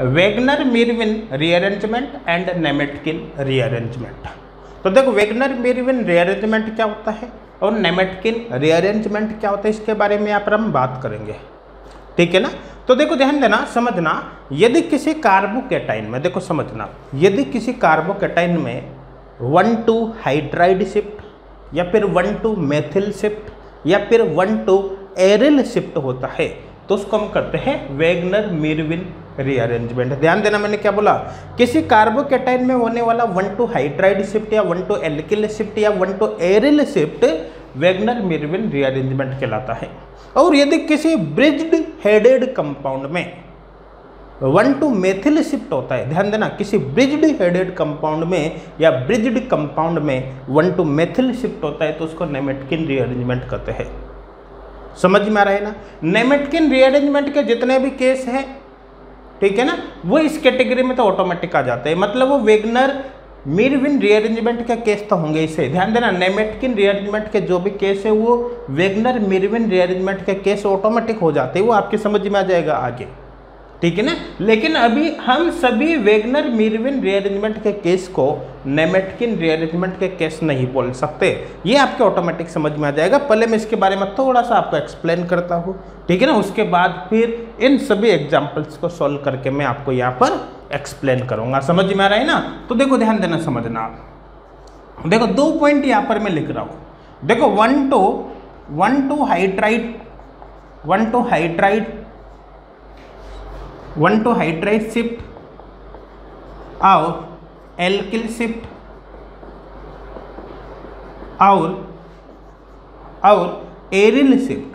Wagner Meerwein rearrangement and Nametkin rearrangement तो देखो Wegener Meerwein rearrangement क्या होता है और नेमेटकिन रीअरेंजमेंट क्या होता है, इसके बारे में यहाँ पर हम बात करेंगे। ठीक है ना? तो देखो, ध्यान देना, समझना, यदि किसी कार्बोकेटाइन में, देखो, समझना, यदि किसी कार्बोकेटाइन में वन टू हाइड्राइड शिफ्ट या फिर वन टू मेथिल शिफ्ट या फिर वन टू एरिल शिफ्ट होता है तो उसको हम करते हैं वेगनर मिरविन रीअरेंजमेंट ध्यान देना मैंने क्या बोला? किसी कार्बोकेटाइन में होने वाला वन टू हाइड्राइड शिफ्ट या वन टू एल्किल शिफ्ट या one two aryl shift Wagner Meerwein rearrangement कहलाता है। और यदि किसी ब्रिज्ड हेडेड कंपाउंड में वन टू मेथिल शिफ्ट होता है, ध्यान देना, किसी ब्रिज्ड हेडेड कंपाउंड में या ब्रिज्ड कंपाउंड में वन टू मेथिल शिफ्ट होता है तो उसको नेमेटकिन रीअरेंजमेंट कहते हैं। समझ में आ रहा है ना? नेमेटकिन रीअरेंजमेंट के जितने भी केस हैं, ठीक है ना? वो इस कैटेगरी में तो ऑटोमेटिक आ जाते हैं। मतलब वो वेगनर मिरविन रीअरेंजमेंट के केस तो होंगे इसे। ध्यान देना नेमेटकिन रीअरेंजमेंट के जो भी केस है, वो वेगनर मिरविन रीअरेंजमेंट के केस ऑटोमेटिक हो जाते हैं। वो आपकी समझ में आ जाएगा आगे। ठीक है ना? लेकिन अभी हम सभी वेगनर मिरविन रीअरेंजमेंट के केस को नेमेटकिन रीअरेंजमेंट के केस नहीं बोल सकते। ये आपके ऑटोमेटिक समझ में आ जाएगा। पहले मैं इसके बारे में थोड़ा सा आपको एक्सप्लेन करता हूँ। ठीक है ना? उसके बाद फिर इन सभी एग्जाम्पल्स को सॉल्व करके मैं आपको यहाँ पर एक्सप्लेन करूँगा। समझ में आ रहा है ना? तो देखो, ध्यान देना, समझना। देखो, दो पॉइंट यहाँ पर मैं लिख रहा हूँ। देखो one two one two hydride one two hydride one two hydride shift और एल्किल शिफ्ट और और aryl shift.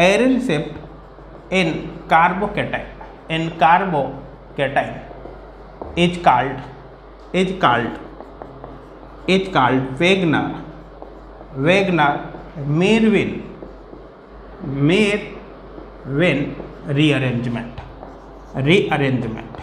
Aryl shift in carbocation in carbocation is called is called is called Wegener Wegener Merwin Merwin rearrangement. Rearrangement.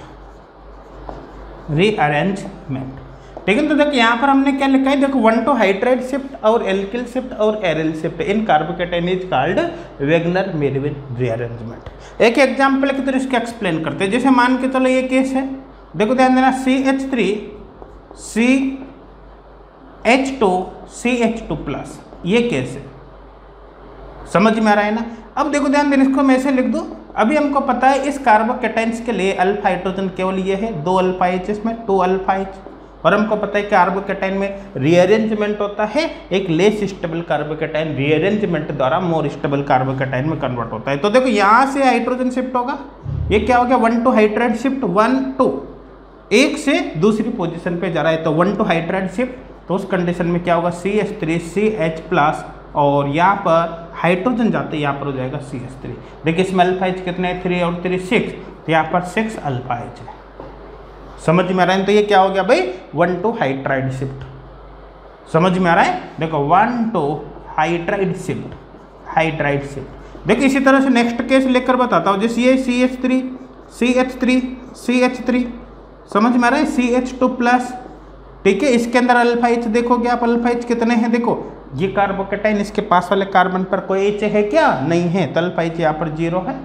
Rearrangement. ठीक है तो देखो यहाँ पर हमने क्या लिखा है? देखो वन टू हाइड्राइड शिफ्ट और एल्किल शिफ्ट और aryl shift in carbocation is called Wagner Meerwein rearrangement एक एग्ज़ाम्पल की तरह इसको एक्सप्लेन करते हैं। जैसे मान के चलो ये केस है। देखो ध्यान देना C H three C H two C H two plus ये केस है। समझ में आ रहा है ना? अब देखो ध्यान देना, इसको मैं ऐसे लिख दूँ। अभी हमको पता है इस कार्बोकेटाइंस के लिए अल्फ़ा हाइड्रोजन केवल ये है? दो अल्फ़ा एच इसमें टू अल्फ़ा एच और हमको पता है कि कार्बोकेटाइन में रीअरेंजमेंट होता है, एक लेस स्टेबल कार्बोकेटाइन रीअरेंजमेंट द्वारा मोर स्टेबल कार्बोकेटाइन में कन्वर्ट होता है। तो देखो, यहाँ से हाइड्रोजन शिफ्ट होगा। ये क्या हो गया? One two hydride shift one two एक से दूसरी पोजिशन पे जा रहा है तो वन टू हाइड्राइड शिफ्ट तो उस कंडीशन में क्या होगा? C H three C H plus और यहाँ पर हाइड्रोजन जाते हैं, यहाँ पर हो जाएगा सी एच थ्री देखिए इसमें अल्फ़ा एच कितने थ्री और थ्री सिक्स तो यहाँ पर सिक्स अल्फ़ा एच है। समझ में आ रहा है? तो ये क्या हो गया भाई? वन टू हाइड्राइड शिफ्ट समझ में आ रहा है? देखो one two hydride shift hydride shift देखो इसी तरह से नेक्स्ट केस लेकर बताता हूँ। जैसे ये C H three C H three C H three समझ में आ रहा है? सी एच टू प्लस ठीक है, इसके अंदर अल्फ़ा एच देखोगे आप अल्फ़ा एच कितने हैं देखो। ये कार्बोकेटाइन इसके पास वाले कार्बन पर कोई एच है क्या? नहीं है तो अल्फ़ा एच यहाँ पर ज़ीरो है।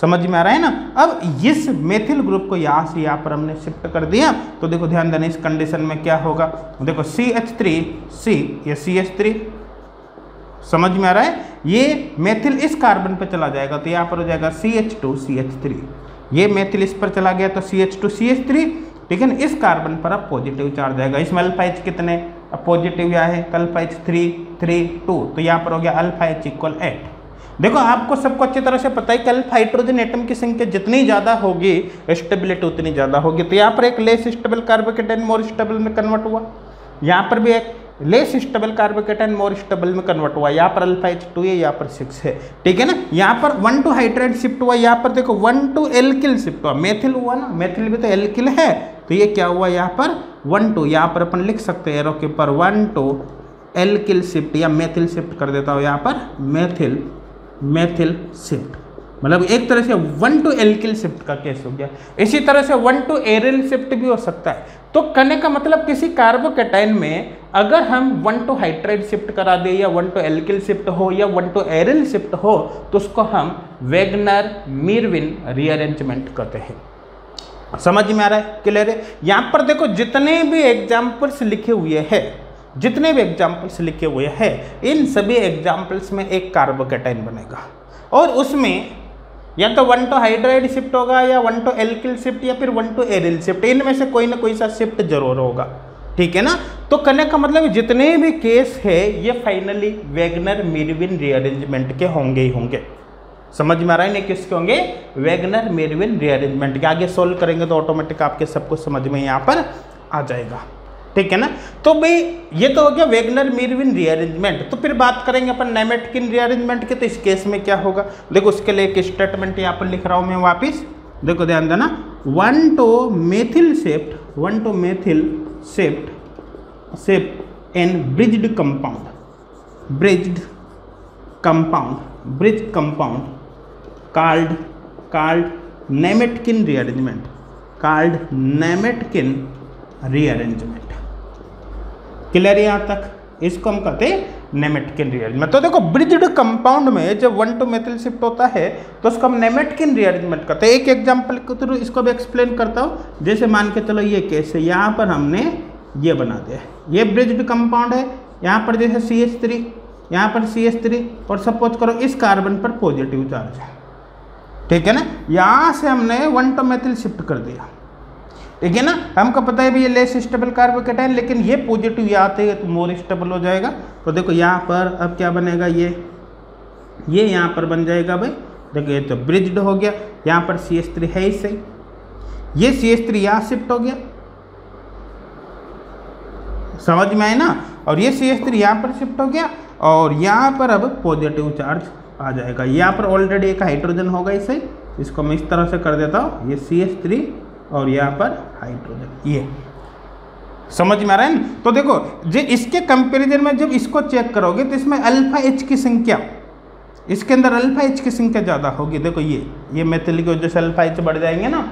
समझ में आ रहा है ना? अब इस मेथिल ग्रुप को यहाँ से यहाँ पर हमने शिफ्ट कर दिया तो देखो ध्यान देना इस कंडीशन में क्या होगा। देखो सी एच थ्री सी या सी एच थ्री समझ में आ रहा है? ये मेथिल इस कार्बन पर चला जाएगा तो यहाँ पर हो जाएगा C H two C H three ये मेथिल इस पर चला गया तो C H two C H three ठीक है ना? इस कार्बन पर अब पॉजिटिव चार्ज आएगा इसमें अल्फ़ा एच कितने? अब पॉजिटिव यहाँ है तो alpha H three three two तो यहाँ पर हो गया अल्फ़ा एच इक्वल एट देखो, आपको सबको अच्छी तरह से पता है कि अल्फ़ा हाइड्रोजन एटम की संख्या जितनी ज़्यादा होगी स्टेबिलिटी उतनी ज़्यादा होगी। तो यहाँ पर एक less stable carbocation more stable में कन्वर्ट हुआ। यहाँ पर भी एक less stable carbocation more stable में कन्वर्ट हुआ यहाँ पर अल्फ़ा एच टू है, यहाँ पर सिक्स है। ठीक है ना? यहाँ पर वन टू हाइड्राइड शिफ्ट हुआ यहाँ पर देखो वन टू एल्किल शिफ्ट हुआ। मेथिल हुआ ना? मेथिल भी तो एल्किल है। तो ये क्या हुआ यहाँ पर? वन टू यहाँ पर अपन लिख सकते हैं एरो के ऊपर वन टू एल्किल शिफ्ट या मेथिल शिफ्ट कर देता हूँ यहाँ पर। मेथिल मेथिल शिफ्ट मतलब एक तरह से वन टू एल्किल शिफ्ट का केस हो गया। इसी तरह से वन टू एरिल शिफ्ट भी हो सकता है। तो कहने का मतलब किसी कार्बोकेटाइन में अगर हम वन टू हाइड्राइड शिफ्ट करा दें या वन टू एल्किल शिफ्ट हो या वन टू एरिल शिफ्ट हो तो उसको हम वेगनर मीरविन रीअरेंजमेंट कहते हैं। समझ में आ रहा है? क्लियर है? यहाँ पर देखो, जितने भी एग्जाम्पल्स लिखे हुए हैं, जितने भी एग्जाम्पल्स लिखे हुए हैं, इन सभी एग्जाम्पल्स में एक कार्बोकेटाइन बनेगा। और उसमें या तो वन टू हाइड्राइड शिफ्ट होगा या वन टू एल्किल शिफ्ट या फिर वन टू एरिल शिफ्ट इनमें से कोई ना कोई सा शिफ्ट ज़रूर होगा। ठीक है ना? तो करने का मतलब जितने भी केस है, ये फाइनली वेगनर मिरविन रीअरेंजमेंट के होंगे ही होंगे। समझ में आ रहा है? नहीं, किसके होंगे? वेगनर मेरविन रीअरेंजमेंट के। आगे सोल्व करेंगे तो ऑटोमेटिक आपके सब कुछ समझ में यहाँ पर आ जाएगा। ठीक है ना? तो भाई ये तो हो गया वेगनर मीरविन रीअरेंजमेंट तो फिर बात करेंगे अपन नेमेटकिन रीअरेंजमेंट के तो इस केस में क्या होगा? देखो, उसके लिए एक स्टेटमेंट यहाँ पर लिख रहा हूँ मैं वापिस। देखो, ध्यान देना। One two methyl shift one two methyl shift shift in bridged compound bridged compound bridge compound called called Nemetkin rearrangement. Called Nemetkin rearrangement. Clear यहाँ तक? इसको हम कहते हैं नेमेटकिन रिअरेंजमेंट तो देखो, ब्रिज्ड कंपाउंड में जब वन टू मेथिल शिफ्ट होता है तो उसको हम नेमेटकिन रिअरेंजमेंट करते हैं। एक एग्ज़ाम्पल के थ्रू इसको भी एक्सप्लेन करता हूँ। जैसे मान के चलो ये केस है, यहाँ पर हमने ये बना दिया ये ब्रिज्ड कंपाउंड है, यहाँ पर जैसे सी एच थ्री यहाँ पर सी एच थ्री और सपोज़ करो इस कार्बन पर पॉजिटिव चार्ज है। ठीक है ना? यहाँ से हमने वन टू मेथिल शिफ्ट कर दिया। ठीक है ना, हमको पता है भी ये लेस स्टेबल कार्बोकेटाइन लेकिन ये पॉजिटिव यहाँ आते हैं तो मोर स्टेबल हो जाएगा। तो देखो यहाँ पर अब क्या बनेगा ये? ये यहाँ पर बन जाएगा भाई। देखो ये तो ब्रिज्ड हो गया। यहाँ पर सी एस थ्री है ही सही। ये सी एस थ्री यहाँ शिफ्ट हो गया। समझ में आए ना? और ये सी एस थ्री यहाँ पर शिफ्ट हो गया और यहाँ पर अब पॉजिटिव चार्ज आ जाएगा। यहाँ पर ऑलरेडी एक हाइड्रोजन होगा इसे इसको मैं इस तरह से कर देता हूँ। ये सी एस थ्री और यहाँ पर हाइड्रोजन ये। समझ में आ रहा है ना? तो देखो, जो इसके कंपेरिजन में जब इसको चेक करोगे तो इसमें अल्फ़ा एच की संख्या, इसके अंदर अल्फ़ा एच की संख्या ज़्यादा होगी। देखो ये ये मैथिली के वजह से अल्फ़ा एच बढ़ जाएँगे ना?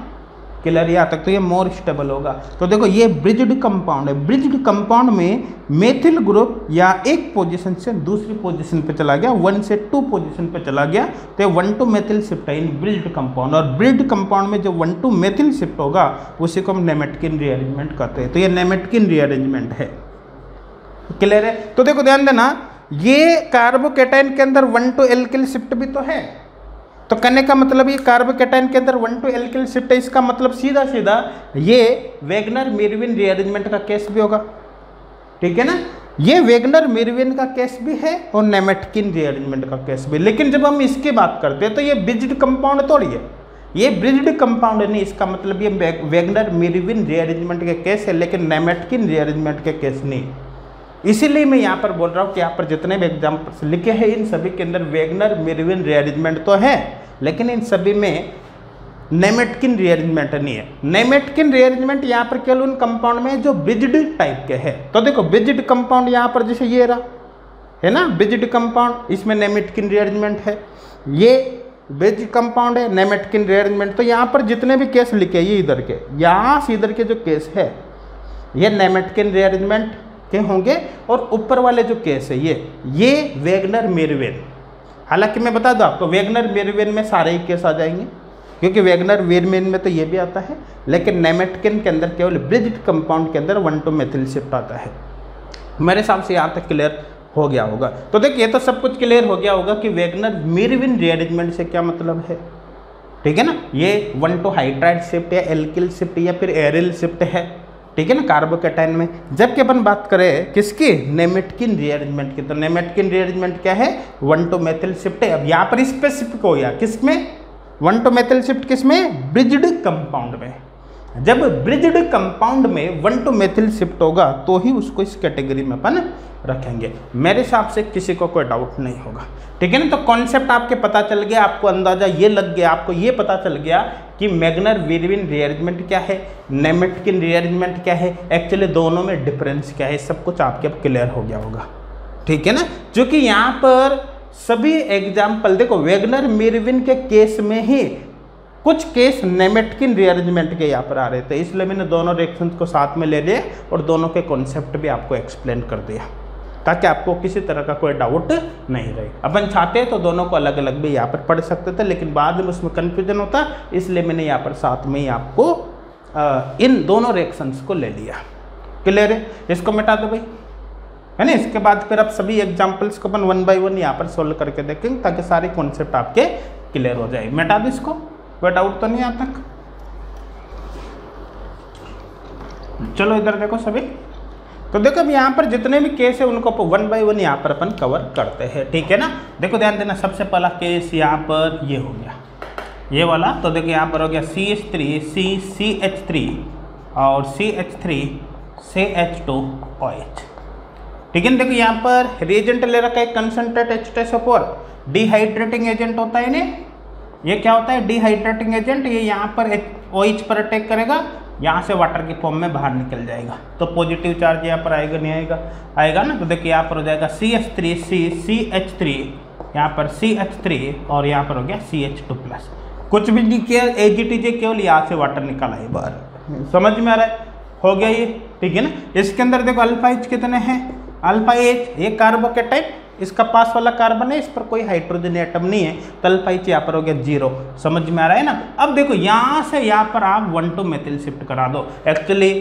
क्लियर? यहाँ तक तो ये मोर स्टेबल होगा। तो देखो, ये ब्रिज्ड कंपाउंड है। ब्रिज्ड कंपाउंड में मेथिल ग्रुप या एक पोजीशन से दूसरी पोजीशन पे चला गया वन से टू पोजीशन पे चला गया तो वन टू मेथिल शिफ्ट है इन ब्रिज्ड कंपाउंड और ब्रिज्ड कंपाउंड में जो वन टू मेथिल शिफ्ट होगा, उसी को हम नेमेटकिन रीअरेंजमेंट कहते हैं। तो ये नेमेटकिन रीअरेंजमेंट है। क्लियर है? तो देखो, ध्यान देना, ये कार्बोकेटाइन के अंदर वन टू एल्किल शिफ्ट भी तो है। तो करने का मतलब ये कार्बोकेटाइन के अंदर वन टू एल्किल शिफ्ट है, इसका मतलब सीधा सीधा ये वेगनर मिरविन रीअरेंजमेंट का केस भी होगा। ठीक है ना? ये वेगनर मिरविन का केस भी है और नेमेटकिन रीअरेंजमेंट का केस भी। लेकिन जब हम इसकी बात करते हैं तो ये ब्रिज्ड कंपाउंड थोड़ी है। ये ब्रिज्ड कंपाउंड नहीं, इसका मतलब ये वेगनर मिरविन रीअरेंजमेंट के केस है, लेकिन नेमेटकिन रीअरेंजमेंट के केस नहीं। इसीलिए मैं यहाँ पर बोल रहा हूँ कि यहाँ पर जितने भी एग्जाम्पल्स लिखे हैं, इन सभी के अंदर वेगनर मिरविन रीअरेंजमेंट तो है, लेकिन इन सभी में नेमेटकिन रीअरेंजमेंट नहीं है। नेमेटकिन रीअरेंजमेंट यहाँ पर केवल उन कंपाउंड में जो ब्रिज्ड टाइप के है। तो देखो ब्रिजड कंपाउंड यहाँ पर जैसे ये रहा, है ना? ब्रिज्ड कंपाउंड इसमें नेमेटकिन रीअरेंजमेंट है। ये ब्रिज कंपाउंड है नेमेटकिन रीअरेंजमेंट तो यहाँ पर जितने भी केस लिखे ये इधर के। यहाँ से इधर के जो केस है, ये नेमेटकिन रीअरेंजमेंट के होंगे और ऊपर वाले जो केस है ये ये वेगनर मेरवेन। हालाँकि मैं बता दूँ आपको, वेगनर मेरवेन में सारे ही केस आ जाएँगे, क्योंकि वेगनर वेरमेन में तो ये भी आता है, लेकिन नेमेटकिन के अंदर केवल ब्रिज्ड कंपाउंड के अंदर वन टू मेथिल शिफ्ट आता है। मेरे हिसाब से यहाँ तक क्लियर हो गया होगा। तो देखिए तो सब कुछ क्लियर हो गया होगा कि वेगनर मीरविन रीअरेंजमेंट से क्या मतलब है। ठीक है ना? ये वन टू हाइड्राइड शिफ्ट या एल्किल शिफ्ट या फिर एरिल शिफ्ट है। ठीक है ना कार्बोकेटाइन में। जबकि अपन बात करें किसकी? नेमेटकिन रीअरेंजमेंट की। तो नेमेटकिन रीअरेंजमेंट क्या है? वन टू मेथिल शिफ्ट अब यहाँ पर स्पेसिफिक हो गया। किसमें वन टू मेथिल शिफ्ट किसमें ब्रिज्ड कंपाउंड में। जब ब्रिज्ड कंपाउंड में वन टू मेथिल शिफ्ट होगा तो ही उसको इस कैटेगरी में अपन रखेंगे। मेरे हिसाब से किसी को कोई डाउट नहीं होगा। ठीक है ना? तो कॉन्सेप्ट आपके पता चल गया, आपको अंदाज़ा ये लग गया, आपको ये पता चल गया कि मैग्नर विरविन रीअरेंजमेंट क्या है, नेमेटकिन रीअरेंजमेंट क्या है एक्चुअली दोनों में डिफरेंस क्या है, सब कुछ आपके अब क्लियर हो गया होगा। ठीक है ना? क्योंकि यहाँ पर सभी एग्ज़ाम्पल देखो, वेगनर मिरविन के केस में ही कुछ केस नेमेटकिन रीअरेंजमेंट के यहाँ पर आ रहे थे, इसलिए मैंने दोनों रिएक्शन को साथ में ले लिए और दोनों के कॉन्सेप्ट भी आपको एक्सप्लेन कर दिया, ताकि आपको किसी तरह का कोई डाउट नहीं रहे। अपन चाहते तो दोनों को अलग अलग भी यहाँ पर पढ़ सकते थे, लेकिन बाद में उसमें कन्फ्यूज़न होता, इसलिए मैंने यहाँ पर साथ में ही आपको इन दोनों रिएक्शंस को ले लिया। क्लियर है? इसको मिटा दो भाई। है ना? इसके बाद फिर आप सभी एग्जाम्पल्स को अपन वन बाय वन यहाँ पर सोल्व करके देखेंगे, ताकि सारे कॉन्सेप्ट आपके क्लियर हो जाए। मिटा दो इसको। कोई डाउट तो नहीं तक? चलो इधर देखो सभी। तो देखो अब यहाँ पर जितने भी केस है, उनको वन बाय वन यहाँ पर अपन कवर करते हैं, ठीक है ना? देखो ध्यान देना, सबसे पहला केस यहाँ पर ये हो गया। ये वाला तो देखो यहाँ पर हो गया C H three C C H three और C H three C H two O H ठीक है ना? देखो यहाँ पर रिएजेंट ले रखा है कंसनट्रेट एच टेसोफोर डिहाइड्रेटिंग एजेंट होता है ना ये क्या होता है? डिहाइड्रेटिंग एजेंट ये यहाँ पर ओ पर अटैक करेगा, यहाँ से वाटर की फॉर्म में बाहर निकल जाएगा। तो पॉजिटिव चार्ज यहाँ पर आएगा, नहीं आएगा? आएगा ना? तो देखिए यहाँ पर हो जाएगा C H three C C H three यहाँ पर सी एच थ्री और यहाँ पर हो गया सी एच टू प्लस कुछ भी नहीं किया ए जी टी जे केवल यहाँ से वाटर निकल आए बाहर। समझ में आ रहा है? हो गया ये, ठीक है ना? इसके अंदर देखो अल्फ़ा एच कितने हैं? अल्फ़ा एच ये कार्बोकेटाइप इसका पास वाला कार्बन है, इस पर कोई हाइड्रोजन एटम नहीं है। अल्फ़ा एच यहाँ पर हो गया ज़ीरो। समझ में आ रहा है ना? अब देखो, यहाँ से यहाँ पर आप वन टू मेथिल शिफ्ट करा दो। एक्चुअली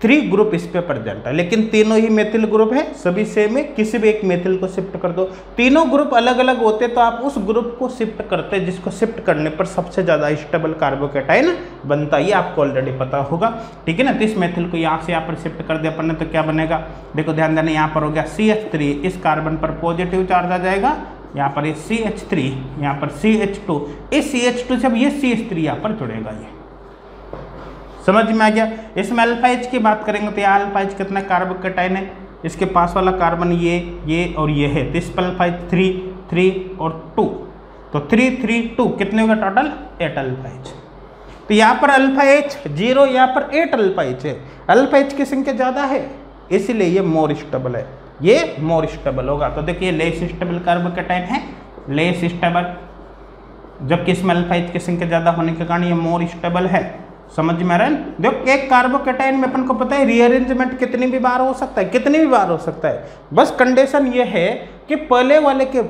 थ्री ग्रुप इस पे प्रेजेंट है। लेकिन तीनों ही मेथिल ग्रुप है, सभी सेम है, किसी भी एक मेथिल को शिफ्ट कर दो। तीनों ग्रुप अलग अलग होते तो आप उस ग्रुप को शिफ्ट करते जिसको शिफ्ट करने पर सबसे ज़्यादा स्टेबल कार्बोकेटाइन बनता है आपको ऑलरेडी पता होगा। ठीक है ना? तो इस मेथिल को यहाँ से यहाँ पर शिफ्ट कर दिया, अपन तो क्या बनेगा? देखो, ध्यान देना, यहाँ पर हो गया सी एच थ्री इस कार्बन पर पॉजिटिव चार्ज आ जाएगा। यहाँ पर ये सी एच थ्री यहाँ पर सी एच टू इस सी एच टू से अब ये सी एच थ्री यहाँ पर जुड़ेगा ये। समझ में आ गया? इसमें अल्फ़ा एच की बात करेंगे तो यहाँ अल्फ़ा एच कितना कार्बोकेटाइन है? इसके पास वाला कार्बन ये ये और ये है। तो इस पर अल्फ़ा एच थ्री थ्री और टू तो थ्री थ्री टू कितने होगा टोटल एट अल्फ़ा एच तो यहाँ पर अल्फ़ा एच ज़ीरो यहाँ पर एट अल्फ़ा एच है। अल्फ़ा एच की संख्या ज़्यादा है, इसीलिए ये मोर स्टेबल है। ये मोर स्टेबल होगा। तो देखिए लेस स्टेबल कार्बोकेटाइन है लेस स्टेबल जबकि इसमें अल्फ़ा एच की संख्या ज़्यादा होने के कारण ये मोर स्टेबल है। समझ में आ रहा है? देखो, एक कार्बोकेटाइन में अपन को पता है रीअरेंजमेंट कितनी भी बार हो सकता है, कितनी भी बार हो सकता है। बस कंडीशन ये है कि पहले वाले के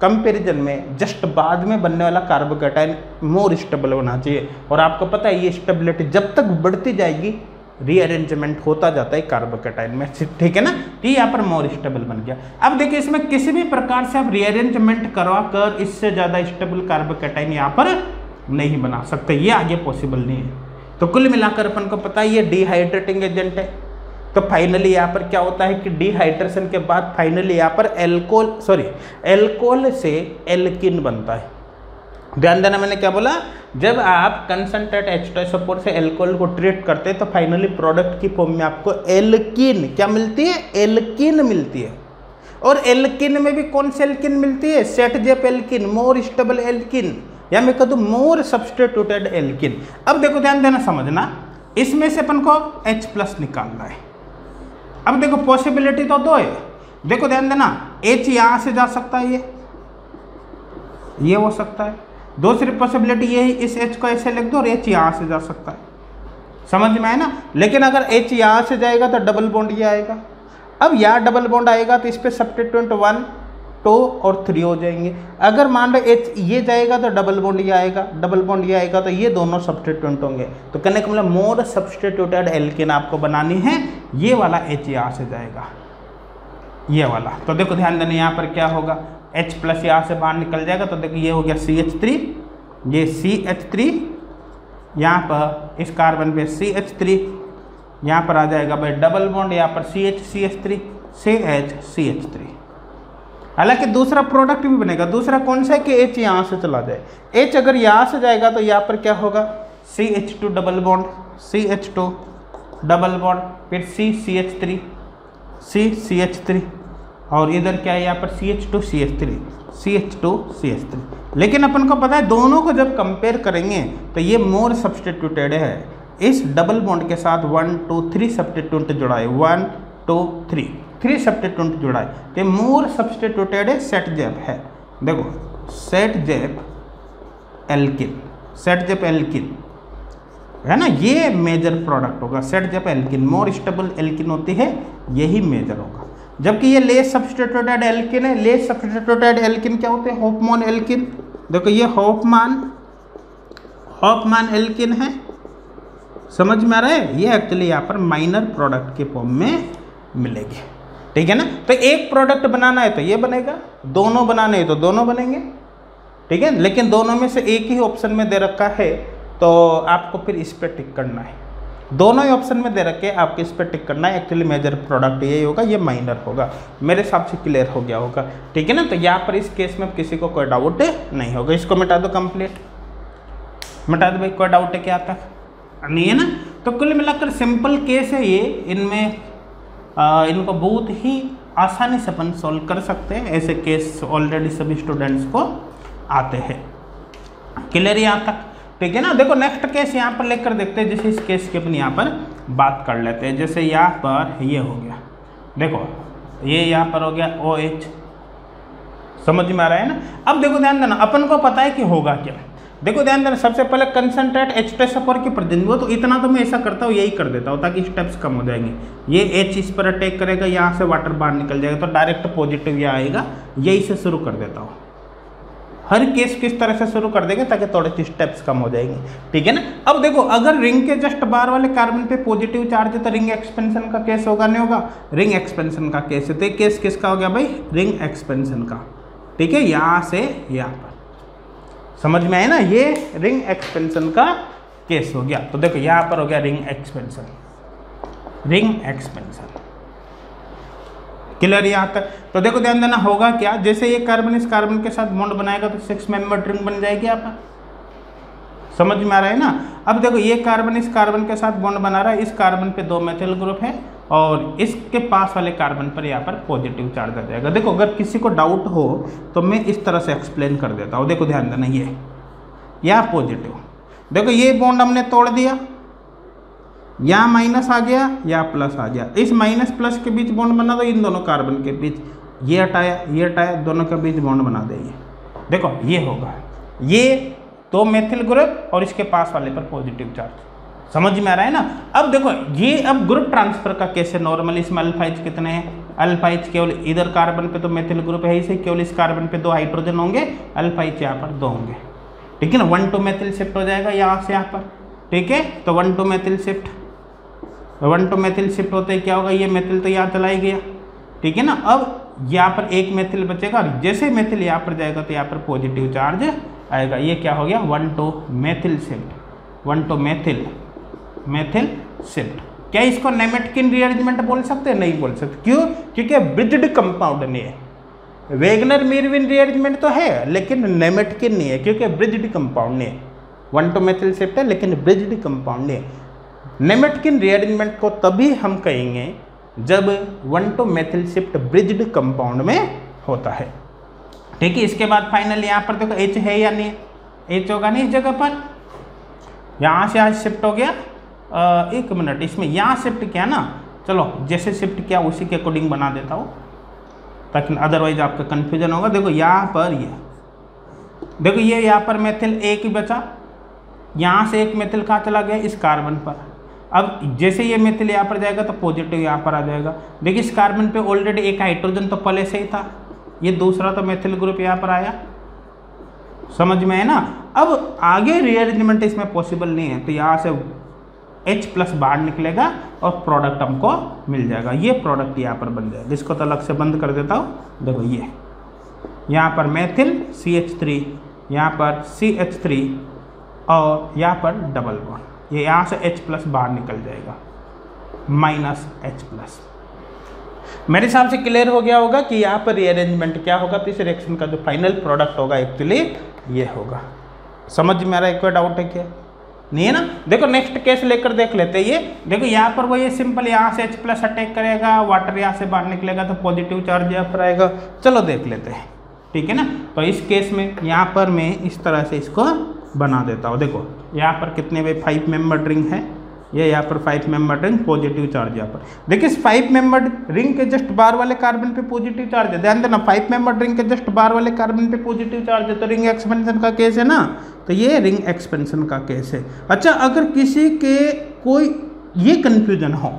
कंपेरिजन में जस्ट बाद में बनने वाला कार्बोकेटाइन मोर स्टेबल होना चाहिए। और आपको पता है ये स्टेबिलिटी जब तक बढ़ती जाएगी रीअरेंजमेंट होता जाता है कार्बोकेटाइन में। ठीक है ना? तो यहाँ पर मोर स्टेबल बन गया। अब देखिए, इसमें किसी भी प्रकार से आप रीअरेंजमेंट करवा कर इससे ज़्यादा स्टेबल कार्बोकेटाइन यहाँ पर नहीं बना सकते। ये आगे पॉसिबल नहीं है। तो कुल मिलाकर अपन को पता है ये डिहाइड्रेटिंग एजेंट है। तो फाइनली यहाँ पर क्या होता है कि डिहाइड्रेशन के बाद फाइनली यहाँ पर एल्कोहल सॉरी एल्कोहल से एल्किन बनता है। ध्यान देना मैंने क्या बोला? जब आप कंसनट्रेट एच से एल्कोहल को ट्रीट करते हैं तो फाइनली प्रोडक्ट की फॉर्म में आपको एल्किन क्या मिलती है? एल्किन मिलती है। और एल्किन में भी कौन सी एल्किन मिलती है? Saytzeff alkene more stable alkene या मैं कह दूँ मोर सब्सटीट्यूटेड एल्किन अब देखो, ध्यान देना, समझना। इसमें से अपन को H प्लस निकालना है। अब देखो पॉसिबिलिटी तो दो है। देखो, ध्यान देना, H यहाँ से जा सकता है ये। ये हो सकता है। दूसरी पॉसिबिलिटी ये है, इस H को ऐसे लिख दो और H यहाँ से जा सकता है। समझ में आए ना? लेकिन अगर H यहाँ से जाएगा तो डबल बॉन्ड ये आएगा। अब यहाँ डबल बॉन्ड आएगा तो इस पर सब्सटीट्यूट वन टू और थ्री हो जाएँगे। अगर मान लो एच ये जाएगा तो डबल बॉन्ड ये आएगा डबल बॉन्ड ये आएगा तो ये दोनों सब्सटीट्यूट होंगे। तो कहने का मतलब मोर सब्सटीट्यूटेड एल्किन आपको बनानी है, ये वाला एच यहाँ से जाएगा। ये वाला। तो देखो ध्यान देना यहाँ पर क्या होगा। एच प्लस यहाँ से बाहर निकल जाएगा तो देखो ये हो गया सी एच थ्री ये सी एच थ्री यहाँ पर इस कार्बन पे सी एच थ्री यहाँ पर आ जाएगा भाई डबल बॉन्ड यहाँ पर C H C H three C H C H three हालाँकि दूसरा प्रोडक्ट भी बनेगा। दूसरा कौन सा है कि एच यहाँ से चला जाए? एच अगर यहाँ से जाएगा तो यहाँ पर क्या होगा? C H two double bond C H two double bond फिर C C H three C C H three और इधर क्या है? यहाँ पर C H two C H three C H two C H three लेकिन अपन को पता है, दोनों को जब कंपेयर करेंगे तो ये मोर सब्सटीट्यूटेड है। इस डबल बॉन्ड के साथ वन टू थ्री सब्सटीट्यूट जुड़ा है one two three three substitute जुड़ा है। तो मोर सब्सटीट्यूटेड सेट जेप है। देखो Saytzeff alkene Saytzeff alkene है ना? ये मेजर प्रोडक्ट होगा। Saytzeff alkene more stable alkene होती है, यही मेजर होगा। जबकि ये लेस सब्सटीट्यूटेड एल्किन है लेस सब्सटीट्यूटेड एल्किन क्या होते हैं? होपमोन एल्किन देखो, ये होपमान होपमान एल्किन है। समझ में आ रहा है? ये एक्चुअली यहाँ पर माइनर प्रोडक्ट के फॉर्म में मिलेगी। ठीक है ना? तो एक प्रोडक्ट बनाना है तो ये बनेगा, दोनों बनाने हैं तो दोनों बनेंगे। ठीक है? लेकिन दोनों में से एक ही ऑप्शन में दे रखा है तो आपको फिर इस पर टिक करना है। दोनों ही ऑप्शन में दे रखे, आपको इस पर टिक करना है। एक्चुअली मेजर प्रोडक्ट यही होगा, ये माइनर होगा। मेरे हिसाब से क्लियर हो गया होगा। ठीक है ना? तो यहाँ पर इस केस में किसी को कोई डाउट नहीं होगा। इसको मिटा दो कंप्लीट मिटा दो भाई, कोई डाउट है क्या तक नहीं है ना? तो कुल मिलाकर सिंपल केस है ये। इनमें इनको बहुत ही आसानी से अपन सॉल्व कर सकते हैं, ऐसे केस ऑलरेडी सभी स्टूडेंट्स को आते हैं। क्लियर यहाँ तक? ठीक है ना? देखो नेक्स्ट केस यहाँ पर लेकर देखते हैं, जैसे इस केस की अपन यहाँ पर बात कर लेते हैं। जैसे यहाँ पर ये हो गया। देखो, ये यहाँ पर हो गया ओ एच समझ में आ रहा है ना? अब देखो, ध्यान देना, अपन को पता है कि होगा क्या। देखो, ध्यान देना, सबसे पहले कंसनट्रेट एच टेसपर की प्रेजेंट वो तो इतना तो मैं ऐसा करता हूँ, यही कर देता हूँ, ताकि स्टेप्स कम हो जाएँगे। ये एच इस पर अटैक करेगा, यहाँ से वाटर बाहर निकल जाएगा तो डायरेक्ट पॉजिटिव यह आएगा, यही से शुरू कर देता हूँ। हर केस किस तरह से शुरू कर देंगे, ताकि थोड़े से स्टेप्स कम हो जाएँगे। ठीक है ना? अब देखो, अगर रिंग के जस्ट बार वाले कार्बन पे पॉजिटिव चार्ज है तो रिंग एक्सपेंशन का केस होगा, नहीं होगा? रिंग एक्सपेंशन का केस है। तो केस किसका हो गया भाई? रिंग एक्सपेंशन का। ठीक है? यहाँ से, यहाँ पर। समझ में आए ना? ये रिंग एक्सपेंशन का केस हो गया। तो देखो, यहाँ पर हो गया ring expansion ring expansion clear यहाँ तक? तो देखो, ध्यान देना होगा क्या? जैसे ये कार्बन इस कार्बन के साथ बॉन्ड बनाएगा तो सिक्स मेंबर रिंग बन जाएगी पर समझ में आ रहा है ना? अब देखो, ये कार्बन इस कार्बन के साथ बॉन्ड बना रहा है। इस कार्बन पे दो मेथिल ग्रुप है और इसके पास वाले कार्बन पर यहाँ पर पॉजिटिव चार्ज आ जाएगा। देखो, अगर किसी को डाउट हो तो मैं इस तरह से एक्सप्लेन कर देता हूँ। देखो, ध्यान देना ये। या पॉजिटिव देखो, ये बॉन्ड हमने तोड़ दिया। या माइनस आ गया या प्लस आ गया। इस माइनस प्लस के बीच बॉन्ड बना दो, इन दोनों कार्बन के बीच। ये हटाया ये हटाया, दोनों के बीच बॉन्ड बना देंगे देखो, ये होगा। ये दो मेथिल ग्रुप और इसके पास वाले पर पॉजिटिव चार्ज समझ में आ रहा है ना? अब देखो, ये अब ग्रुप ट्रांसफ़र का कैसे नॉर्मल इसमें अल्फाइज कितने हैं? अल्फाइज केवल इधर कार्बन पे तो मेथिल ग्रुप है इसे, केवल इस कार्बन पे दो हाइड्रोजन होंगे अल्फाइज यहाँ पर दो होंगे। ठीक है ना? वन टू मेथिल शिफ्ट हो जाएगा यहाँ से यहाँ पर। ठीक है? तो one two methyl shift one two methyl shift होते क्या होगा? ये मेथिल तो यहाँ चला ही गया। ठीक है ना? अब यहाँ पर एक मेथिल बचेगा और जैसे मेथिल यहाँ पर जाएगा तो यहाँ पर पॉजिटिव चार्ज आएगा। ये क्या हो गया? One two methyl shift one two methyl methyl shift क्या इसको नेमेटकिन रीअरेंजमेंट बोल सकते हैं? नहीं बोल सकते। क्यों? क्योंकि ब्रिजड कंपाउंड नहीं है। वेगनर मीरविन रीअरेंजमेंट तो है, लेकिन नेमेटकिन नहीं है, क्योंकि ब्रिजड कंपाउंड नहीं है। वन टू मेथिल शिफ्ट है, लेकिन ब्रिजड कंपाउंड नहीं है। नेमेटकिन रीअरेंजमेंट को तभी हम कहेंगे जब one two methyl shift bridged compound में होता है। ठीक है इसके बाद फाइनल यहाँ पर देखो एच है या नहीं? एच होगा नहीं इस जगह पर? यहाँ से आज शिफ्ट हो गया। आ, एक मिनट इसमें यहाँ शिफ्ट किया ना? चलो जैसे शिफ्ट किया उसी के अकॉर्डिंग बना देता हूँ। ताकि अदरवाइज़ आपका कन्फ्यूज़न होगा। देखो यहाँ पर ये। देखो ये यहाँ पर मेथिल एक ही बचा। यहाँ से एक मेथिल कहाँ चला गया? इस कार्बन पर। अब जैसे ये मेथिल यहाँ पर जाएगा तो पॉजिटिव यहाँ पर आ जाएगा। देखिए इस कार्बन पे ऑलरेडी एक हाइड्रोजन तो पहले से ही था। ये दूसरा तो मेथिल ग्रुप यहाँ पर आया। समझ में है ना? अब आगे रीअरेंजमेंट इसमें पॉसिबल नहीं है तो यहाँ से H प्लस बाहर निकलेगा और प्रोडक्ट हमको मिल जाएगा। ये प्रोडक्ट यहाँ पर बन जाएगा। इसको तो अलग से बंद कर देता हूँ। देखो ये। यहाँ पर मेथिल सी एच थ्री यहाँ पर सी एच थ्री और यहाँ पर डबल बॉन्ड ये यहाँ से H प्लस बाहर निकल जाएगा। माइनस एच प्लस मेरे हिसाब से क्लियर हो गया होगा कि यहाँ पर रीअरेंजमेंट क्या होगा? तो इस रिएक्शन का जो फाइनल प्रोडक्ट होगा एक्चुअली ये होगा। समझ में आ रहा है? कोई डाउट है क्या? नहीं है ना? देखो नेक्स्ट केस लेकर देख लेते हैं ये। देखो, यहाँ पर वो ये सिंपल यहाँ से H प्लस अटैक करेगा वाटर यहाँ से बाहर निकलेगा तो पॉजिटिव चार्ज यहाँ पर आएगा। चलो, देख लेते हैं। ठीक है ना? तो इस केस में, यहाँ पर मैं इस तरह से इसको बना देता हूँ। देखो, यहाँ पर कितने वे फाइव मेंबर रिंग है। ये यहाँ पर five member ring positive charge यहाँ पर। देखिए फाइव मेंबर रिंग के जस्ट बार वाले कार्बन पे पॉजिटिव चार्ज है। ध्यान देना फाइव मेंबर रिंग के जस्ट बार वाले कार्बन पे पॉजिटिव चार्ज है तो रिंग एक्सपेंशन का केस है ना? तो ये रिंग एक्सपेंशन का केस है। अच्छा अगर किसी के कोई ये कन्फ्यूज़न हो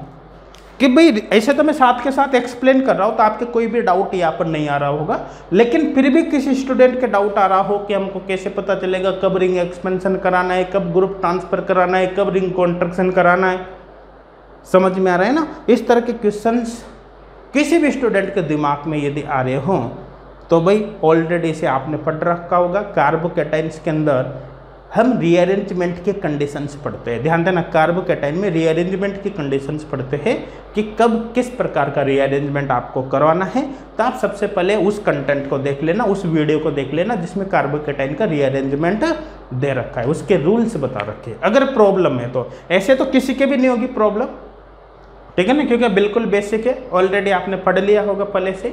कि भाई, ऐसे तो मैं साथ के साथ एक्सप्लेन कर रहा हूँ तो आपके कोई भी डाउट यहाँ पर नहीं आ रहा होगा। लेकिन फिर भी किसी स्टूडेंट के डाउट आ रहा हो कि हमको कैसे पता चलेगा कब रिंग एक्सपेंशन कराना है, कब ग्रुप ट्रांसफ़र कराना है, कब रिंग कॉन्ट्रक्शन कराना है। समझ में आ रहा है ना? इस तरह के क्वेश्चंस किसी भी स्टूडेंट के दिमाग में यदि आ रहे हों तो भाई ऑलरेडी से आपने पढ़ रखा होगा। कार्बोकेटाइन्स के अंदर हम रीअरेंजमेंट के कंडीशंस पढ़ते हैं। ध्यान देना कार्बोकेटाइन में रीअरेंजमेंट की कंडीशंस पढ़ते हैं कि कब किस प्रकार का रीअरेंजमेंट आपको करवाना है। तो आप सबसे पहले उस कंटेंट को देख लेना, उस वीडियो को देख लेना जिसमें कार्बो कार्बोकेटाइन का रीअरेंजमेंट दे रखा है। उसके रूल्स बता रखे अगर प्रॉब्लम है तो। ऐसे तो किसी के भी नहीं होगी प्रॉब्लम ठीक है ना? क्योंकि बिल्कुल बेसिक है। ऑलरेडी आपने पढ़ लिया होगा पहले से।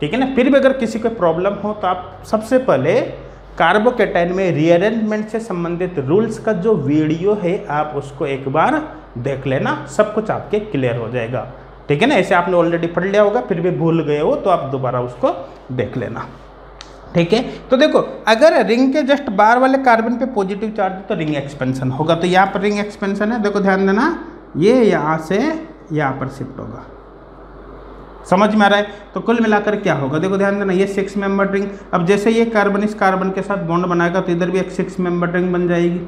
ठीक है ना? फिर भी अगर किसी को प्रॉब्लम हो तो आप सबसे पहले कार्बोकेटाइन में रीअरेंजमेंट से संबंधित रूल्स का जो वीडियो है, आप उसको एक बार देख लेना, सब कुछ आपके क्लियर हो जाएगा। ठीक है ना? ऐसे आपने ऑलरेडी पढ़ लिया होगा, फिर भी भूल गए हो तो आप दोबारा उसको देख लेना। ठीक है? तो देखो, अगर रिंग के जस्ट बार वाले कार्बन पे पॉजिटिव चार्ज तो रिंग एक्सपेंशन होगा। तो यहाँ पर रिंग एक्सपेंशन है, देखो ध्यान देना, ये यहाँ से यहाँ पर शिफ्ट होगा। समझ में आ रहा है? तो कुल मिलाकर क्या होगा? देखो, ध्यान देना, ये सिक्स मेंबर रिंग अब जैसे ये कार्बन इस कार्बन के साथ बॉन्ड बनाएगा तो इधर भी एक सिक्स मेंबर रिंग बन जाएगी।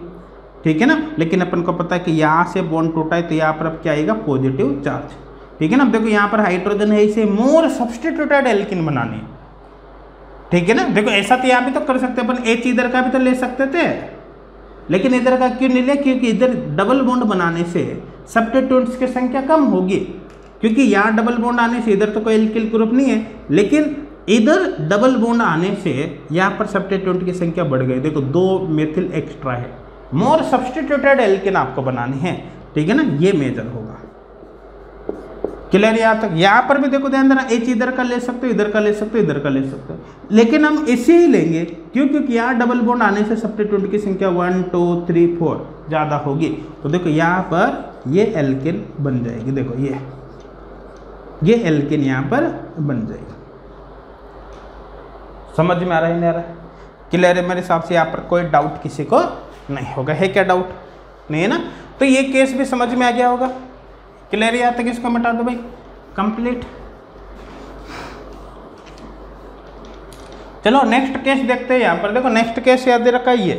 ठीक है ना? लेकिन अपन को पता है कि यहाँ से बॉन्ड टूटा है तो यहाँ पर अब क्या आएगा? पॉजिटिव चार्ज ठीक है ना? अब देखो, यहाँ पर हाइड्रोजन है, इसे मोर सब्सटीट्यूटेड एल्किन बनानी। ठीक है ना? देखो, ऐसा तो यहाँ भी तो कर सकते अपन एच इधर का भी तो ले सकते थे। लेकिन इधर का क्यों नहीं लिया क्योंकि इधर डबल बॉन्ड बनाने से सब्सटीट्यूट्स की संख्या कम होगी। क्योंकि यहाँ डबल बॉन्ड आने से इधर तो कोई एल्किल ग्रुप नहीं है, लेकिन इधर डबल बॉन्ड आने से यहाँ पर सब्सटीट्यूट की संख्या बढ़ गई। देखो, दो मेथिल एक्स्ट्रा है। मोर सब्सटीट्यूटेड एल्किन आपको बनानी है। ठीक है ना? ये मेजर होगा। क्लियर यहाँ तक? यहाँ पर भी देखो, ध्यान देना एच इधर का ले सकते हो, इधर का ले सकते हो, इधर का ले सकते हो। लेकिन हम इसे ही लेंगे, क्यों? क्योंकि यहाँ डबल बॉन्ड आने से सब्सटीट्यूट की संख्या वन टू थ्री फोर ज़्यादा होगी। तो देखो, यहाँ पर ये एल्किन बन जाएगी। देखो, ये। ये एल्किन यहाँ पर बन जाएगी। समझ में आ रहा है, नहीं आ रहा है? क्लियर है मेरे हिसाब से? यहाँ पर कोई डाउट किसी को नहीं होगा। है क्या डाउट नहीं है ना? तो ये केस भी समझ में आ गया होगा। क्लियर यहाँ तक इसको मिटा दो भाई। कंप्लीट चलो नेक्स्ट केस देखते हैं यहाँ पर। देखो नेक्स्ट केस याद रखा ये।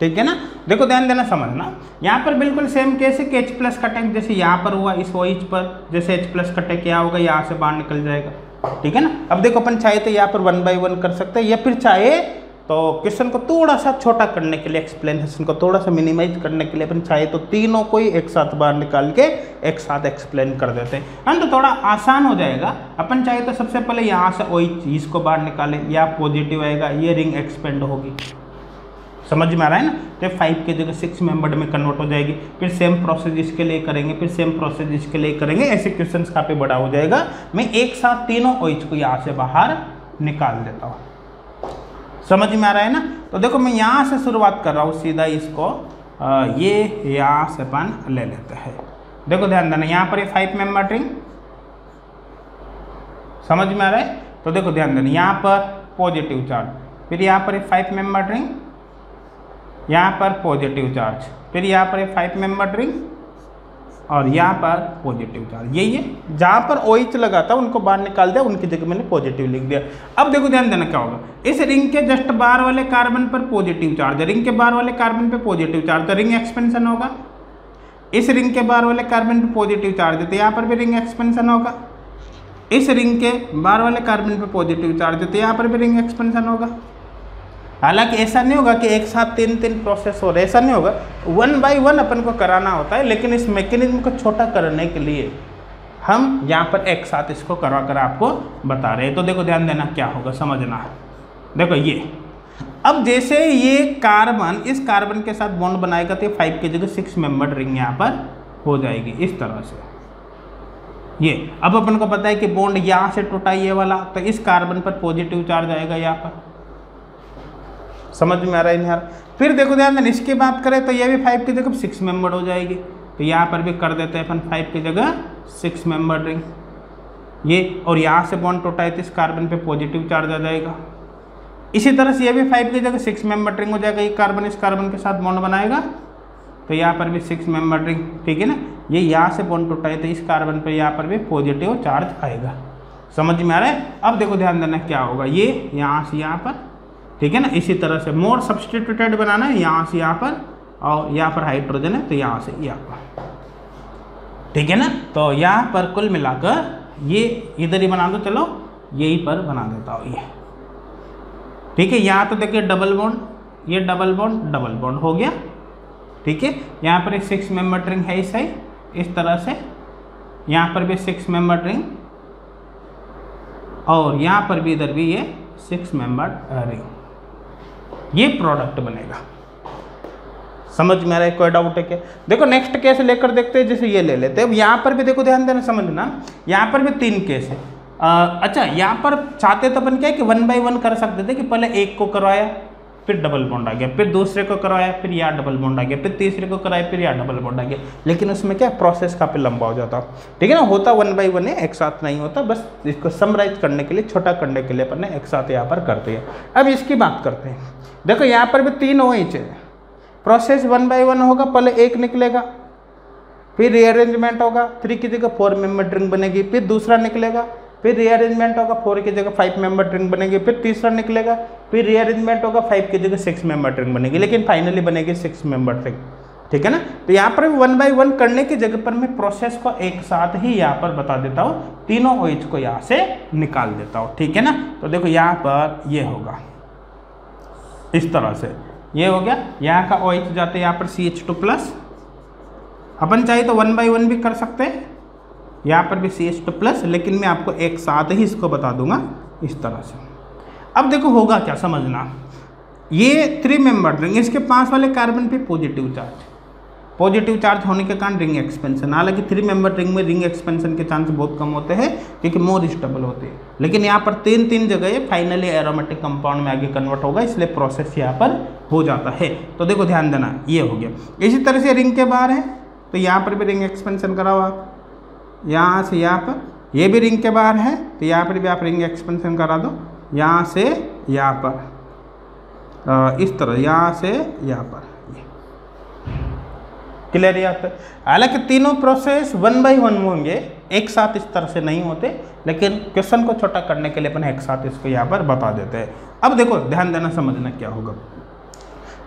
ठीक है ना? देखो, ध्यान देना, समझना। यहाँ पर बिल्कुल सेम केस है कि एच प्लस का टैंक जैसे यहाँ पर हुआ, इस ओइच पर, जैसे एच प्लस का टैंक यहाँ होगा, यहाँ से बाहर निकल जाएगा। ठीक है ना? अब देखो, अपन चाहे तो यहाँ पर वन बाई वन कर सकते हैं, या फिर चाहे तो क्वेश्चन को थोड़ा सा छोटा करने के लिए एक्सप्लेनेशन को थोड़ा सा मिनिमाइज करने के लिए, अपन चाहे तो तीनों को ही एक साथ बाहर निकाल के एक साथ एक्सप्लेन कर देते हैं। हाँ तो थोड़ा आसान हो जाएगा। अपन चाहे तो सबसे पहले यहाँ से वही चीज़ को बाहर निकालें, या पॉजिटिव आएगा, ये रिंग एक्सपेंड होगी। समझ में आ रहा है ना? तो फाइव के जगह सिक्स मेंबर्ड में कन्वर्ट हो जाएगी। फिर सेम प्रोसेस इसके लिए करेंगे फिर सेम प्रोसेस इसके लिए करेंगे। ऐसे क्वेश्चन काफ़ी बड़ा हो जाएगा। मैं एक साथ तीनों ओइच को यहाँ से बाहर निकाल देता हूँ। समझ में आ रहा है ना? तो देखो मैं यहाँ से शुरुआत कर रहा हूँ सीधा इसको आ, ये यहाँ से अपन ले लेते हैं। देखो ध्यान देना यहाँ पर ये फाइव मेंबर रिंग समझ में आ रहा है? तो देखो ध्यान देना यहाँ पर पॉजिटिव चार्ज फिर यहाँ पर ये फाइव मेंबर रिंग यहाँ पर पॉजिटिव चार्ज फिर यहाँ पर फाइव मेंबर रिंग और यहाँ पर पॉजिटिव चार्ज यही है। जहाँ पर ओइच लगा था, उनको बाहर निकाल दिया, उनकी जगह मैंने पॉजिटिव लिख दिया। अब देखो, ध्यान देना क्या होगा। इस रिंग के जस्ट बार वाले कार्बन पर पॉजिटिव चार्ज रिंग के बार वाले कार्बन पे पॉजिटिव चार्ज तो रिंग एक्सपेंशन होगा। इस रिंग के बार वाले कार्बन पे पॉजिटिव चार्ज तो यहाँ पर भी रिंग एक्सपेंशन होगा। इस रिंग के बार वाले कार्बन पे पॉजिटिव चार्ज तो यहाँ पर भी रिंग एक्सपेंशन होगा। हालाँकि ऐसा नहीं होगा कि एक साथ तीन तीन प्रोसेस हो रहे, ऐसा नहीं होगा। वन बाय वन अपन को कराना होता है, लेकिन इस मैकेनिज्म को छोटा करने के लिए हम यहाँ पर एक साथ इसको करवा कर आपको बता रहे हैं। तो देखो, ध्यान देना क्या होगा, समझना देखो ये, अब जैसे ये कार्बन इस कार्बन के साथ बॉन्ड बनाएगा तो फाइव की जगह सिक्स मेंबर रिंग यहाँ पर हो जाएगी, इस तरह से। ये, अब अपन को पता है कि बॉन्ड यहाँ से टूटा ये वाला तो इस कार्बन पर पॉजिटिव चार्ज आएगा यहाँ पर। समझ में आ रहा है यार फिर देखो ध्यान इसकी बात करें तो ये भी फाइव की जगह सिक्स मेंबर हो जाएगी। तो यहाँ पर भी कर देते हैं अपन फाइव की जगह सिक्स मेंबर रिंग ये, और यहाँ से बॉन्ड टूटा है तो इस कार्बन पे पॉजिटिव चार्ज आ जाएगा। इसी तरह से ये भी फाइव की जगह सिक्स मेंबर रिंग हो जाएगा। ये कार्बन इस कार्बन के साथ बॉन्ड बनाएगा। तो यहाँ पर भी सिक्स मेंबर रिंग ठीक है ना? ये यहाँ से बॉन्ड टूटा है तो इस कार्बन पर यहाँ पर भी पॉजिटिव चार्ज आएगा। समझ में आ रहा है? अब देखो ध्यान देना क्या होगा। ये यहाँ से यहाँ पर ठीक है ना? इसी तरह से मोर सब्सटीट्यूटेड बनाना है, यहाँ से यहाँ पर, और यहाँ पर हाइड्रोजन है तो यहाँ से यहाँ पर। ठीक है ना? तो यहाँ पर कुल मिलाकर ये इधर ही बना दो, चलो, यही पर बना देता हूँ ये। ठीक है? यहाँ तो देखिए डबल बॉन्ड ये डबल बॉन्ड डबल बॉन्ड हो गया। ठीक है? यहाँ पर एक सिक्स मेंबर रिंग है इस साइड इस तरह से। यहाँ पर भी सिक्स मेंबर रिंग और यहाँ पर भी इधर भी ये सिक्स मेंबर रिंग ये प्रोडक्ट बनेगा। समझ में आ रहा है? कोई डाउट है क्या? देखो नेक्स्ट केस लेकर देखते हैं, जैसे ये ले लेते हैं। अब यहाँ पर भी देखो, ध्यान देना समझना यहाँ पर भी तीन केस है। अच्छा यहाँ पर चाहते तो अपन क्या है कि वन बाई वन कर सकते थे कि पहले एक को करवाया। फिर डबल बॉन्ड आ गया, फिर दूसरे को करवाया फिर यहाँ डबल बॉन्ड आ गया, फिर तीसरे को कराया, फिर यहाँ डबल बॉन्ड आ गया। लेकिन उसमें क्या प्रोसेस काफ़ी लंबा हो जाता। ठीक है ना, होता वन बाई वन है, एक साथ नहीं होता, बस इसको समराइज करने के लिए, छोटा करने के लिए अपन ने एक साथ यहाँ पर करते हैं। अब इसकी बात करते हैं। देखो, यहाँ पर भी तीन इंच है प्रोसेस वन बाई वन होगा, पहले एक निकलेगा, फिर रीअरेंजमेंट होगा थ्री की जगह फोर मेंबर ड्रिंक बनेगी, फिर दूसरा निकलेगा फिर रीअरेंजमेंट होगा फोर की जगह फाइव मेंबर ड्रिंक बनेगी, फिर तीसरा निकलेगा, फिर रीअरेंजमेंट होगा फाइव की जगह सिक्स मेंबर ड्रिंक बनेगी, लेकिन फाइनली बनेगी सिक्स मेंबर ड्रिंक ठीक है ना? तो यहाँ पर वन बाई वन करने की जगह पर मैं प्रोसेस को एक साथ ही यहाँ पर बता देता हूँ। तीनों ओइच को यहाँ से निकाल देता हूँ। ठीक है ना? तो देखो यहाँ पर ये होगा। इस तरह से। ये हो गया। यहाँ का ओ एच जाते यहाँ पर सी एच टू प्लस अपन चाहे तो वन बाई वन भी कर सकते हैं। यहाँ पर भी सी एच टू प्लस लेकिन मैं आपको एक साथ ही इसको बता दूँगा इस तरह से। अब देखो होगा क्या समझना। ये थ्री मेंबर रिंग इसके पास वाले कार्बन पे पॉजिटिव चार्ज पॉजिटिव चार्ज होने के कारण रिंग एक्सपेंशन हालाँकि थ्री मेंबर रिंग में रिंग एक्सपेंशन के चांस बहुत कम होते हैं, क्योंकि मोर स्टेबल होते हैं। लेकिन यहाँ पर तीन तीन जगह ये फाइनली एरोमेटिक कंपाउंड में आगे कन्वर्ट होगा, इसलिए प्रोसेस यहाँ पर हो जाता है। तो देखो ध्यान देना, ये हो गया। इसी तरह से रिंग के बाहर है तो यहाँ पर भी रिंग एक्सपेंशन कराओ आप। यहाँ से यहाँ पर, ये भी रिंग के बाहर है तो यहाँ पर भी आप रिंग एक्सपेंशन करा दो। यहाँ से यहाँ पर इस तरह, यहाँ से यहाँ पर क्लियर यहाँ पर हालाँकि तीनों प्रोसेस वन बाई वन होंगे, एक साथ इस तरह से नहीं होते, लेकिन क्वेश्चन को छोटा करने के लिए अपन एक साथ इसको यहाँ पर बता देते हैं। अब देखो, ध्यान देना, समझना क्या होगा।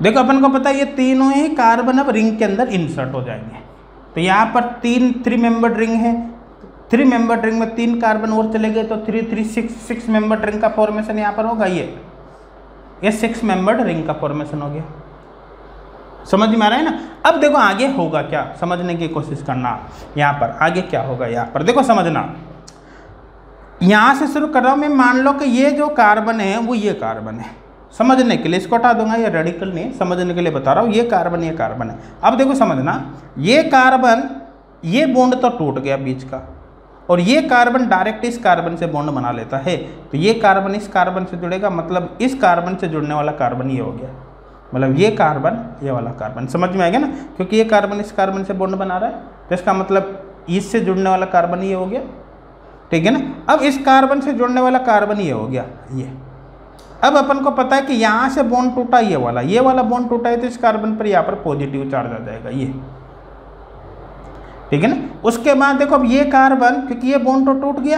देखो, अपन को पता है ये तीनों ही कार्बन अब रिंग के अंदर इंसर्ट हो जाएँगे। तो यहाँ पर तीन थ्री मेंबर्ड रिंग है। थ्री मेंबर्ड रिंग में तीन कार्बन और चले गए तो three three six six membered ring का फॉर्मेशन यहाँ पर होगा ये। ये सिक्स मेंबर्ड रिंग का फॉर्मेशन हो गया। समझ में आ रहा है ना? अब देखो आगे होगा क्या? समझने की कोशिश करना। यहाँ पर आगे क्या होगा? यहाँ पर देखो समझना। यहाँ से शुरू कर रहा हूँ मैं। मान लो कि ये जो कार्बन है, वो ये कार्बन है। समझने के लिए, इसको हटा दूँगा, ये रेडिकल नहीं, समझने के लिए बता रहा हूँ, ये कार्बन ये कार्बन है। अब देखो समझना, ये कार्बन ये बॉन्ड तो टूट गया बीच का, और ये कार्बन डायरेक्ट इस कार्बन से बॉन्ड बना लेता है। तो ये कार्बन इस कार्बन से जुड़ेगा मतलब इस कार्बन से जुड़ने वाला कार्बन ये हो गया। मतलब ये कार्बन ये वाला कार्बन समझ में आएगा ना? क्योंकि ये कार्बन इस कार्बन से बॉन्ड बना रहा है तो इसका मतलब इससे जुड़ने वाला कार्बन ये हो गया। ठीक है ना? अब इस कार्बन से जुड़ने वाला कार्बन ये हो गया, ये। अब अपन को पता है कि यहाँ से बॉन्ड टूटा ये वाला ये वाला बॉन्ड टूटा है तो इस कार्बन पर यहाँ पर पॉजिटिव चार्ज आ जाएगा, ये। ठीक है ना? उसके बाद देखो, अब ये कार्बन क्योंकि ये बॉन्ड तो टूट गया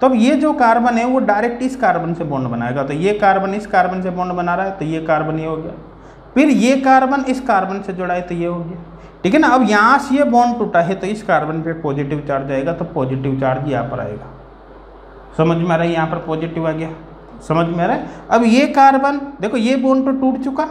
तो अब ये जो कार्बन है वो डायरेक्ट इस कार्बन से बॉन्ड बनाएगा। तो ये कार्बन इस कार्बन से बॉन्ड बना रहा है तो ये कार्बन ये हो गया। फिर ये कार्बन इस कार्बन से जुड़ा है तो ये हो गया। ठीक है ना? अब यहाँ से ये बॉन्ड टूटा है तो इस कार्बन पे पॉजिटिव चार्ज आएगा तो पॉजिटिव चार्ज यहाँ पर आएगा। समझ में आ रहा है? यहाँ पर पॉजिटिव आ गया। समझ में आ रहा है? अब ये कार्बन, देखो ये बॉन्ड तो टूट चुका।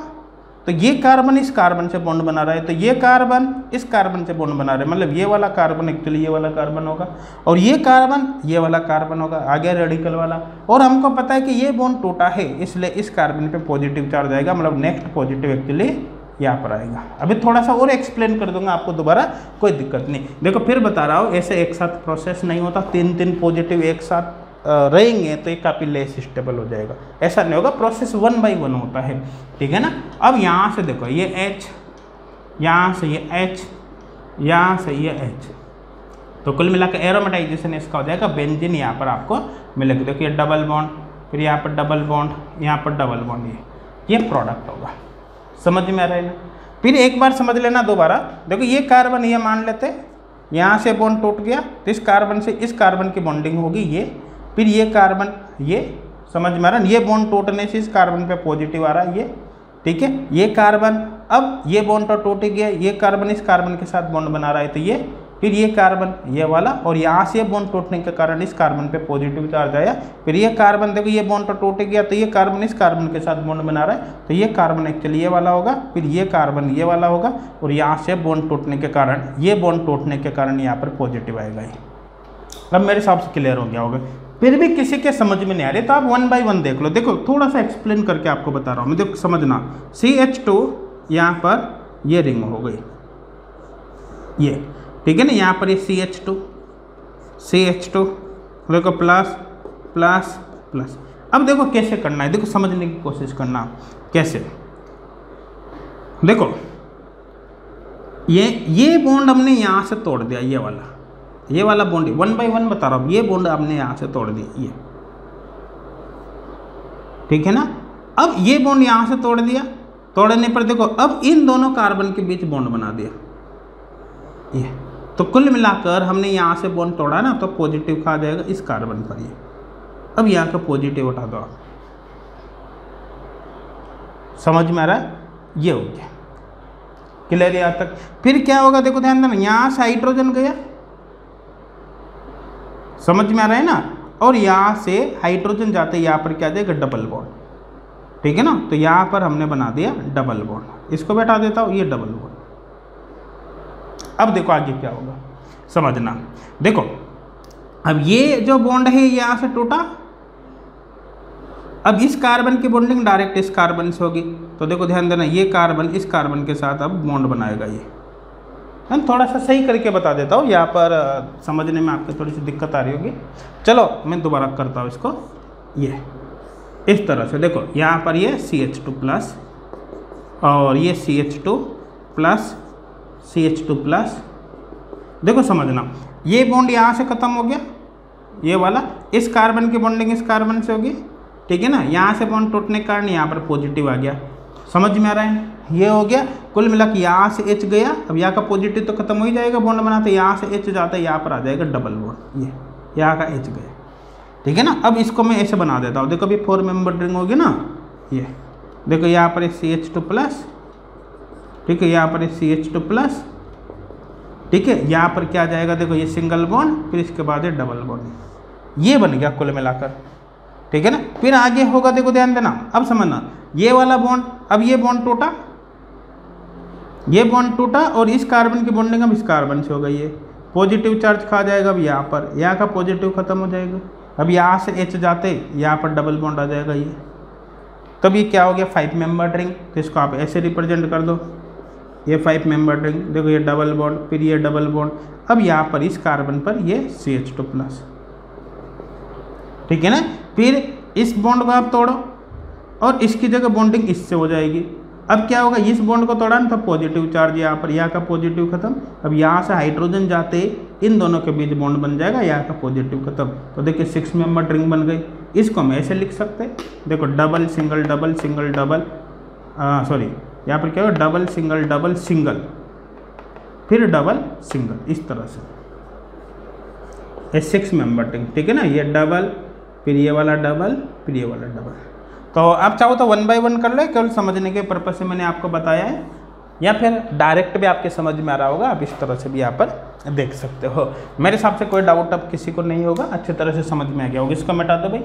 तो ये कार्बन इस कार्बन से बॉन्ड बना रहा है। तो ये कार्बन इस कार्बन से बॉन्ड बना रहा है। मतलब ये वाला कार्बन एक्चुअली ये वाला कार्बन होगा। और ये कार्बन, ये वाला कार्बन होगा। आ गया रेडिकल वाला। और हमको पता है कि ये बॉन्ड टूटा है, इसलिए इस कार्बन पे पॉजिटिव चार्ज आएगा। मतलब नेक्स्ट पॉजिटिव एक्चुअली यहाँ पर आएगा। अभी थोड़ा सा और एक्सप्लेन कर दूँगा आपको दोबारा। कोई दिक्कत नहीं। देखो फिर बता रहा हूँ, ऐसे एक साथ प्रोसेस नहीं होता। तीन तीन पॉजिटिव एक साथ रहेंगे तो ये काफ़ी लेस स्टेबल हो जाएगा। ऐसा नहीं होगा प्रोसेस वन बाई वन होता है। ठीक है ना? अब यहाँ से देखो, ये एच यहाँ से ये एच यहाँ से ये एच तो कुल मिलाकर एरोमेटाइजेशन इसका हो जाएगा बेंजिन यहाँ पर आपको मिलेगा। देखो ये डबल बॉन्ड फिर यहाँ पर डबल बॉन्ड यहाँ पर डबल बॉन्ड ये ये प्रोडक्ट होगा। समझ में आ रहा है ना? फिर एक बार समझ लेना दोबारा। देखो ये कार्बन ये मान लेते, यहाँ से बॉन्ड टूट गया तो इस कार्बन से इस कार्बन की बॉन्डिंग होगी, ये फिर ये कार्बन ये, समझ में आ रहा है ये बॉन्ड टूटने से इस कार्बन पे पॉजिटिव आ रहा है, ये, ठीक है? ये कार्बन अब ये बॉन्ड तो टूट गया, ये कार्बन इस कार्बन के साथ बॉन्ड बना रहा है तो ये, फिर ये कार्बन ये वाला, और यहाँ से बॉन्ड टूटने के कारण इस कार्बन पे पॉजिटिव चार्ज आया। फिर ये कार्बन देखो ये बॉन्ड तो टूट गया तो ये कार्बन इस कार्बन के साथ बॉन्ड बना रहा है तो ये कार्बन एक्चुअली ये वाला होगा, फिर ये कार्बन ये वाला होगा, और यहाँ से बॉन्ड टूटने के कारण, ये बॉन्ड टूटने के कारण यहाँ पर पॉजिटिव आएगा ये। अब मेरे हिसाब से क्लियर हो गया होगा। फिर भी किसी के समझ में नहीं आ रही तो आप वन बाय वन देख लो। देखो, थोड़ा सा एक्सप्लेन करके आपको बता रहा हूँ। मैं देखो, समझना। सी एच टू यहाँ पर ये रिंग हो गई। ये, ठीक है ना? यहाँ पर ये C H two C H two देखो प्लस प्लस प्लस अब देखो कैसे करना है। देखो, समझने की कोशिश करना। कैसे? देखो, ये ये बॉन्ड हमने यहाँ से तोड़ दिया, ये वाला। ये वाला बॉन्ड वन बाय वन बता रहा हूँ। ये बॉन्ड आपने यहाँ से तोड़ दिया ये। ठीक है ना? अब ये बॉन्ड यहाँ से तोड़ दिया। तोड़ने पर देखो, अब इन दोनों कार्बन के बीच बॉन्ड बना दिया। ये। तो कुल मिलाकर हमने यहाँ से बॉन्ड तोड़ा ना तो पॉजिटिव कहा जाएगा इस कार्बन पर ये। अब यहाँ का पॉजिटिव उठा दो आप। समझ में आ रहा है? ये हो गया। क्लियर यहाँ तक? फिर क्या होगा? देखो ध्यान देना, यहाँ से हाइड्रोजन गया। समझ में आ रहा है ना? और यहाँ से हाइड्रोजन जाते यहाँ पर क्या जाएगा डबल बॉन्ड ठीक है ना? तो यहाँ पर हमने बना दिया डबल बॉन्ड इसको बैठा देता हूँ, ये डबल बॉन्ड अब देखो आगे क्या होगा। समझना। देखो, अब ये जो बॉन्ड है, यहाँ से टूटा। अब इस कार्बन की बॉन्डिंग डायरेक्ट इस कार्बन से होगी। तो देखो ध्यान देना, ये कार्बन इस कार्बन के साथ अब बॉन्ड बनाएगा ये। मैं थोड़ा सा सही करके बता देता हूँ, यहाँ पर समझने में आपको थोड़ी सी दिक्कत आ रही होगी। चलो, मैं दोबारा करता हूँ इसको। ये, इस तरह से, देखो, यहाँ पर ये सी एच टू प्लस और ये C H two plus C H two plus देखो, समझना। ये बॉन्ड यहाँ से ख़त्म हो गया, ये वाला। इस कार्बन की बॉन्डिंग इस कार्बन से होगी, ठीक है ना? यहाँ से बॉन्ड टूटने के कारण यहाँ पर पॉजिटिव आ गया। समझ में आ रहा है? ये हो गया। कुल मिला के यहाँ से एच गया। अब यहाँ का पॉजिटिव तो खत्म हो ही जाएगा बॉन्ड बनाते यहाँ से एच जाता है, यहाँ पर आ जाएगा डबल बॉन्ड ये, यहाँ का एच गया। ठीक है ना? अब इसको मैं ऐसे बना देता हूँ। देखो अभी फोर मेंबर ड्रिंग होगी ना? ये, देखो यहाँ पर सी एच टू प्लस ठीक है, यहाँ पर सी एच टू प्लस ठीक है, यहाँ पर क्या जाएगा? देखो ये सिंगल बॉन्ड फिर इसके बाद ये डबल बॉन्ड ये बन गया कुल मिलाकर। ठीक है ना? फिर आगे होगा, देखो ध्यान देना। अब समझना, ये वाला बॉन्ड अब ये बॉन्ड टूटा ये बॉन्ड टूटा और इस कार्बन की बॉन्डिंग अब इस कार्बन से हो गई है। पॉजिटिव चार्ज खा जाएगा अब यहाँ पर। यहाँ का पॉजिटिव खत्म हो जाएगा। अब यहाँ से एच जाते, यहाँ पर डबल बॉन्ड आ जाएगा ये। तब ये क्या हो गया? फाइव मेंबर ड्रिंग तो इसको आप ऐसे रिप्रेजेंट कर दो। ये फाइव मेंबर ड्रिंग देखो ये डबल बॉन्ड फिर ये डबल बॉन्ड अब यहाँ पर इस कार्बन पर ये सी एच टू प्लस ठीक है ना? फिर इस बॉन्ड को आप तोड़ो और इसकी जगह बॉन्डिंग इससे हो जाएगी। अब क्या होगा, इस बॉन्ड को तोड़ा ना तो पॉजिटिव चार्ज यहाँ पर, यहाँ का पॉजिटिव खत्म। अब यहाँ से हाइड्रोजन जाते, इन दोनों के बीच बॉन्ड बन जाएगा, यहाँ का पॉजिटिव खत्म। तो देखिए सिक्स मेंबर ड्रिंग बन गई। इसको हम ऐसे लिख सकते देखो double single double single double sorry यहाँ पर क्या होगा डबल सिंगल डबल सिंगल फिर डबल सिंगल इस तरह से। ये सिक्स मेंबर ड्रिंक ठीक है ना? ये डबल फिर ये वाला डबल फिर ये वाला डबल तो आप चाहो तो वन बाय वन कर लो, केवल समझने के पर्पज से मैंने आपको बताया है। या फिर डायरेक्ट भी आपके समझ में आ रहा होगा, आप इस तरह से भी यहाँ पर देख सकते हो। मेरे हिसाब से कोई डाउट अब किसी को नहीं होगा, अच्छी तरह से समझ में आ गया होगा। इसको मिटा दो भाई।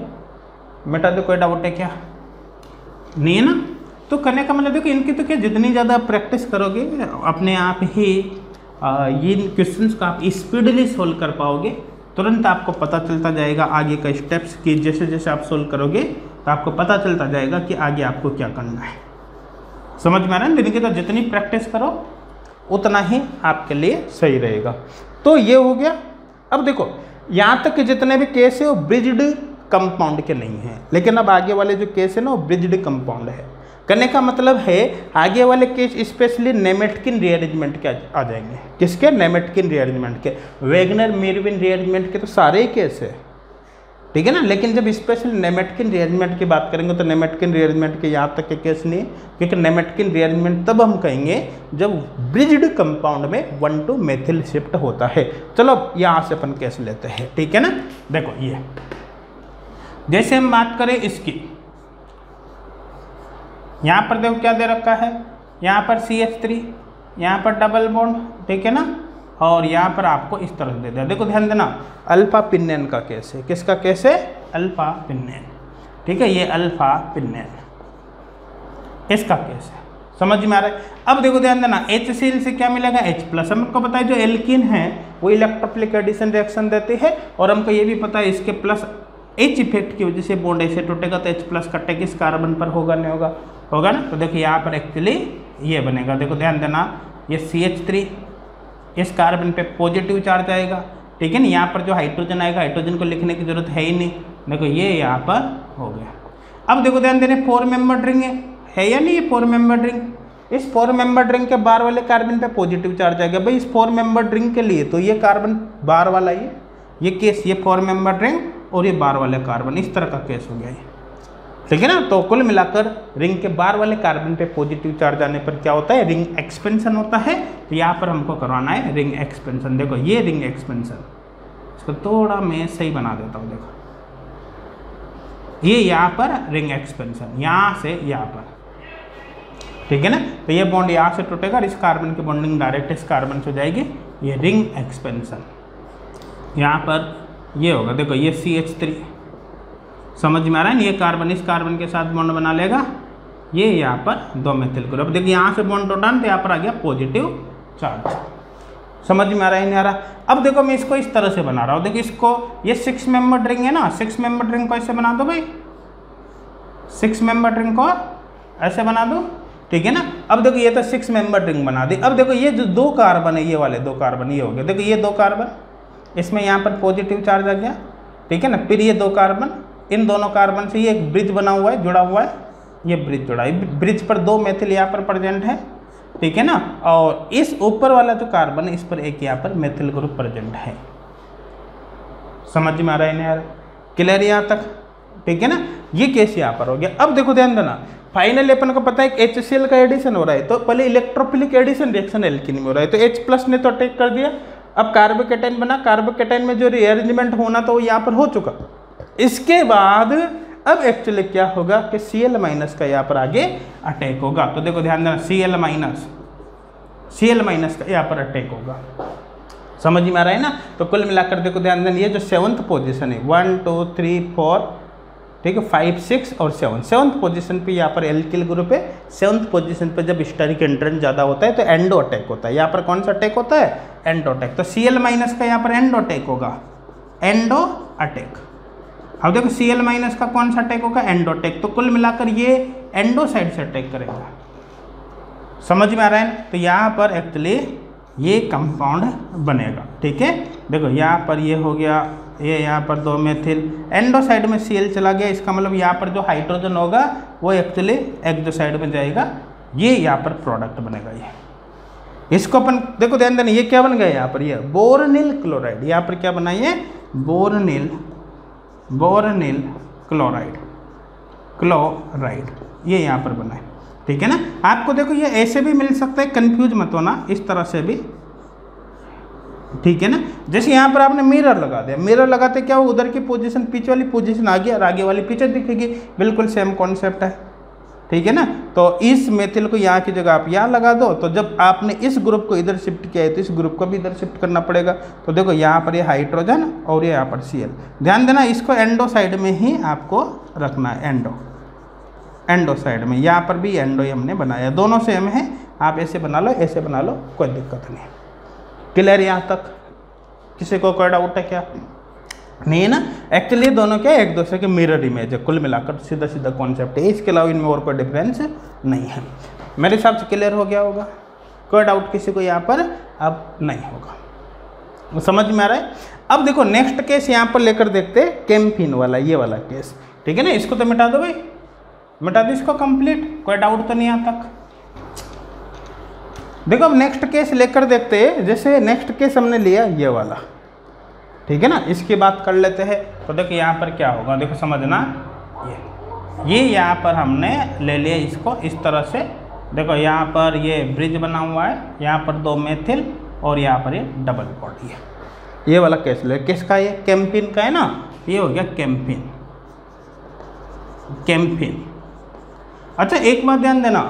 मिटा दो, कोई डाउट है क्या? नहीं है ना? तो करने का मतलब देखो, इनकी तो क्या जितनी ज़्यादा प्रैक्टिस करोगे, अपने आप ही इन क्वेश्चंस को आप स्पीडली सोल्व कर पाओगे। तुरंत आपको पता चलता जाएगा आगे का स्टेप्स कि जैसे जैसे आप सोल्व करोगे तो आपको पता चलता जाएगा कि आगे आपको क्या करना है। समझ में आ रहा है लेकिन तो जितनी प्रैक्टिस करो, उतना ही आपके लिए सही रहेगा। तो ये हो गया। अब देखो, यहाँ तक के जितने भी केस है, वो ब्रिज्ड कंपाउंड के नहीं हैं। लेकिन अब आगे वाले जो केस है ना, वो ब्रिज्ड कंपाउंड है। करने का मतलब है, आगे वाले केस स्पेशली नेमेटकिन रीअरेंजमेंट के आ जाएँगे। किसके? नेमेटकिन रीअरेंजमेंट के। वेगनर मेरविन रीअरेंजमेंट के तो सारे ही केस है। ठीक है ना? लेकिन जब स्पेशल नेमेटकिन रिअरेंजमेंट की बात करेंगे तो नेमेटकिन रिअरेंजमेंट के यहाँ तक के केस नहीं, क्योंकि नेमेटकिन रिअरेंजमेंट तब हम कहेंगे जब ब्रिज्ड कंपाउंड में वन टू मेथिल शिफ्ट होता है। चलो, यहाँ से अपन केस लेते हैं, ठीक है ना? देखो, ये। जैसे हम बात करें इसकी, यहाँ पर देखो क्या दे रखा है? यहाँ पर सी एच थ्री यहाँ पर डबल बॉन्ड ठीक है ना? और यहाँ पर आपको इस तरह दे दिया। देखो ध्यान देना अल्फ़ा पिन्नेन का केस है। किसका केस है? अल्फ़ा पिन्नेन ठीक है, ये अल्फ़ा पिन्नेन इसका केस है। समझ में आ रहा है? अब देखो ध्यान देना एच सी एल से क्या मिलेगा? एच प्लस हमको पता जो एल्किन है, वो इलेक्ट्रोफिलिक एडिशन रिएक्शन देती है, और हमको ये भी पता है इसके प्लस एच इफ़ेक्ट की वजह से बॉन्ड ऐसे टूटेगा तो एच प्लस कटे, किस कार्बन पर होगा, नहीं होगा? होगा ना? तो देखो यहाँ पर एक्चुअली ये बनेगा। देखो ध्यान देना, ये सी एच थ्री इस कार्बन पे पॉजिटिव चार्ज आएगा, ठीक है ना? यहाँ पर जो हाइड्रोजन आएगा हाइड्रोजन को लिखने की ज़रूरत है ही नहीं। देखो, ये यहाँ पर हो गया। अब देखो, ध्यान देने फोर मेंबर ड्रिंग है। है या नहीं ये फोर मेंबर ड्रिंग इस फोर मेंबर ड्रिंग के बार वाले कार्बन पे पॉजिटिव चार्ज आएगा। भाई, इस फोर मेंबर ड्रिंग के लिए तो ये कार्बन बार वाला ये ये केस ये फोर मेंबर ड्रिंग और ये बार वाले कार्बन, इस तरह का केस हो गया ये। ठीक है ना? तो कुल मिलाकर रिंग के बार वाले कार्बन पे पॉजिटिव चार्ज आने पर क्या होता है? रिंग एक्सपेंशन होता है। तो यहाँ पर हमको करवाना है रिंग एक्सपेंशन देखो, ये रिंग एक्सपेंशन इसको थोड़ा मैं सही बना देता हूँ, देखो। ये यहाँ पर रिंग एक्सपेंशन यहाँ से यहाँ पर। ठीक है ना? तो ये बॉन्ड यहाँ से टूटेगा और इस कार्बन की बॉन्डिंग डायरेक्ट इस कार्बन से हो जाएगी। ये रिंग एक्सपेंशन यहाँ पर ये होगा, देखो, ये सी एच थ्री समझ में आ रहा है? ये कार्बन इस कार्बन के साथ बॉन्ड बना लेगा। ये यहाँ पर दो मेथिल ग्रुप देखिए, यहाँ से बॉन्ड टूटा तो यहाँ पर आ गया पॉजिटिव चार्ज समझ में आ रहा है नहीं आ रहा? अब देखो, मैं इसको इस तरह से बना रहा हूँ। देखो इसको ये सिक्स मेंबर ड्रिंक है ना? सिक्स मेंबर ड्रिंक को ऐसे बना दो भाई। सिक्स मेंबर ड्रिंक को ऐसे बना दो। ठीक है ना? अब देखो, ये तो सिक्स मेंबर ड्रिंक बना दी। अब देखो, ये जो दो कार्बन है, ये वाले दो कार्बन ये हो गए देखो, ये दो कार्बन इसमें यहाँ पर पॉजिटिव चार्ज आ गया। ठीक है ना? फिर ये दो कार्बन इन दोनों कार्बन से ये एक ब्रिज बना हुआ है, जुड़ा हुआ है। ये ब्रिज जुड़ा है। ब्रिज पर दो मेथिल यहाँ पर प्रेजेंट है, ठीक है ना? और इस ऊपर वाला जो कार्बन है, इस पर एक यहाँ पर मेथिल ग्रुप प्रेजेंट है। समझ में आ रहा है नहीं आ रहा क्लियर यहाँ तक? ठीक है ना? ये केस यहाँ पर हो गया। अब देखो ध्यान देना फाइनली अपन को पता है एच का एडिशन हो रहा है तो पहले इलेक्ट्रोफिलिक एडिशन रिएक्शन एल्किन में हो रहा है। तो H प्लस ने तो अटैक कर दिया। अब कार्बोकेटाइन बना कार्बोकेटाइन में जो रिअरेंजमेंट होना था वो यहाँ पर हो चुका। इसके बाद अब एक्चुअली क्या होगा कि सी एल माइनस का यहाँ पर आगे अटैक होगा। तो देखो ध्यान देना C L minus C L minus का यहाँ पर अटैक होगा। समझ में आ रहा है ना? तो कुल मिलाकर देखो ध्यान देना, ये जो सेवन्थ पोजीशन है वन टू थ्री फोर ठीक है फाइव सिक्स और सेवन सेवन्थ पोजीशन पे यहाँ पर एल्किल ग्रुप है। सेवन्थ पोजीशन पे जब स्टरिक एंट्रेंस ज़्यादा होता है तो एंडो अटैक होता है। यहाँ पर कौन सा अटैक होता है? एंडो अटैक तो सी एल माइनस का यहाँ पर एंडो अटैक होगा। एंडो अटैक अब देखो सी एल माइनस का कौन सा अटैक होगा? एंडोटेक तो कुल मिलाकर ये एंडोसाइड से अटैक करेगा। समझ में आ रहा है? तो यहाँ पर एक्चुअली ये कंपाउंड बनेगा। ठीक है? देखो, यहाँ पर ये हो गया, ये यहाँ पर दो मेथिल एंडो साइड में सी चला गया। इसका मतलब यहाँ पर जो हाइड्रोजन होगा, वो एक्चुअली एक्जो साइड में जाएगा। ये यहाँ पर प्रोडक्ट बनेगा ये। इसको अपन, देखो ध्यान देना, ये क्या बन गया यहाँ पर? ये बोरनिल क्लोराइड यहाँ पर क्या बनाइए बोरनिल बोरनिल क्लोराइड। क्लोराइड, ये यहाँ पर बना है। ठीक है ना? आपको देखो, ये ऐसे भी मिल सकता है कंफ्यूज मत होना, इस तरह से भी। ठीक है ना? जैसे यहाँ पर आपने मिरर लगा दिया। मिरर लगाते क्या हो? उधर की पोजीशन पीछे वाली पोजीशन आगे और आगे वाली पीछे दिखेगी। बिल्कुल सेम कॉन्सेप्ट है। ठीक है ना? तो इस मेथिल को यहाँ की जगह आप यहाँ लगा दो तो जब आपने इस ग्रुप को इधर शिफ्ट किया है तो इस ग्रुप को भी इधर शिफ्ट करना पड़ेगा। तो देखो, यहाँ पर ये हाइड्रोजन और ये यहाँ पर सी ध्यान देना, इसको एंडो साइड में ही आपको रखना है एंडो एंडो साइड में, यहाँ पर भी एंडो हमने बनाया। दोनों सेम है, आप ऐसे बना लो, ऐसे बना लो, कोई दिक्कत नहीं। क्लियर यहाँ तक? किसी को कोई डाउट है क्या? नहीं है ना एक्चुअली दोनों क्या एक दूसरे के मिरर इमेज है, कुल मिलाकर सीधा सीधा कॉन्सेप्ट है। इसके अलावा इनमें और कोई डिफरेंस नहीं है। मेरे हिसाब से क्लियर हो गया होगा। कोई डाउट किसी को यहाँ पर अब नहीं होगा। वो समझ में आ रहा है? अब देखो नेक्स्ट केस यहाँ पर लेकर देखते कैम्पिन वाला, ये वाला केस ठीक है ना? इसको तो मिटा दो भाई। मिटा दो इसको कंप्लीट कोई डाउट तो नहीं यहाँ तक। देखो, अब नेक्स्ट केस लेकर देखते हैं। जैसे नेक्स्ट केस हमने लिया, ये वाला। ठीक है ना? इसकी बात कर लेते हैं। तो देखो यहाँ पर क्या होगा? देखो समझना। ये ये यहाँ पर हमने ले लिया इसको इस तरह से। देखो यहाँ पर ये ब्रिज बना हुआ है। यहाँ पर दो मेथिल और यहाँ पर ये डबल बॉडी है ये वाला केस ले। किसका ये कैंपिन का है ना? ये हो गया कैंपिन कैंपिन अच्छा एक बात ध्यान देना।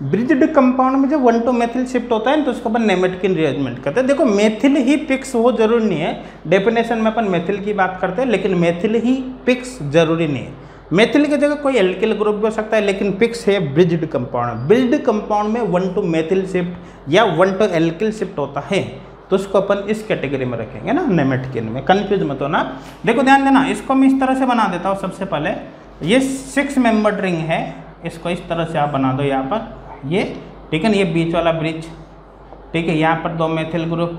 ब्रिजड कंपाउंड में जब वन टू मेथिल शिफ्ट होता है तो उसको अपन नेमेटकिन रिएजमेंट कहते हैं। देखो मेथिल ही पिक्स वो ज़रूरी नहीं है। डेफिनेशन में अपन मेथिल की बात करते हैं, लेकिन मेथिल ही पिक्स ज़रूरी नहीं है। मेथिल की जगह कोई एल्किल ग्रुप भी हो सकता है, लेकिन पिक्स है ब्रिजड कंपाउंड ब्रिजड कंपाउंड में वन टू मेथिल शिफ्ट या वन टू एल्किल शिफ्ट होता है तो उसको अपन इस कैटेगरी में रखेंगे ना, नेमेटकिन में। कंफ्यूज मत होना। देखो, ध्यान देना, इसको मैं इस तरह से बना देता हूँ सबसे पहले। ये सिक्स मेंबर रिंग है, इसको इस तरह से आप बना दो यहाँ पर। ये, ठीक है ना, ये बीच वाला ब्रिज ठीक है, यहाँ पर दो मेथिल ग्रुप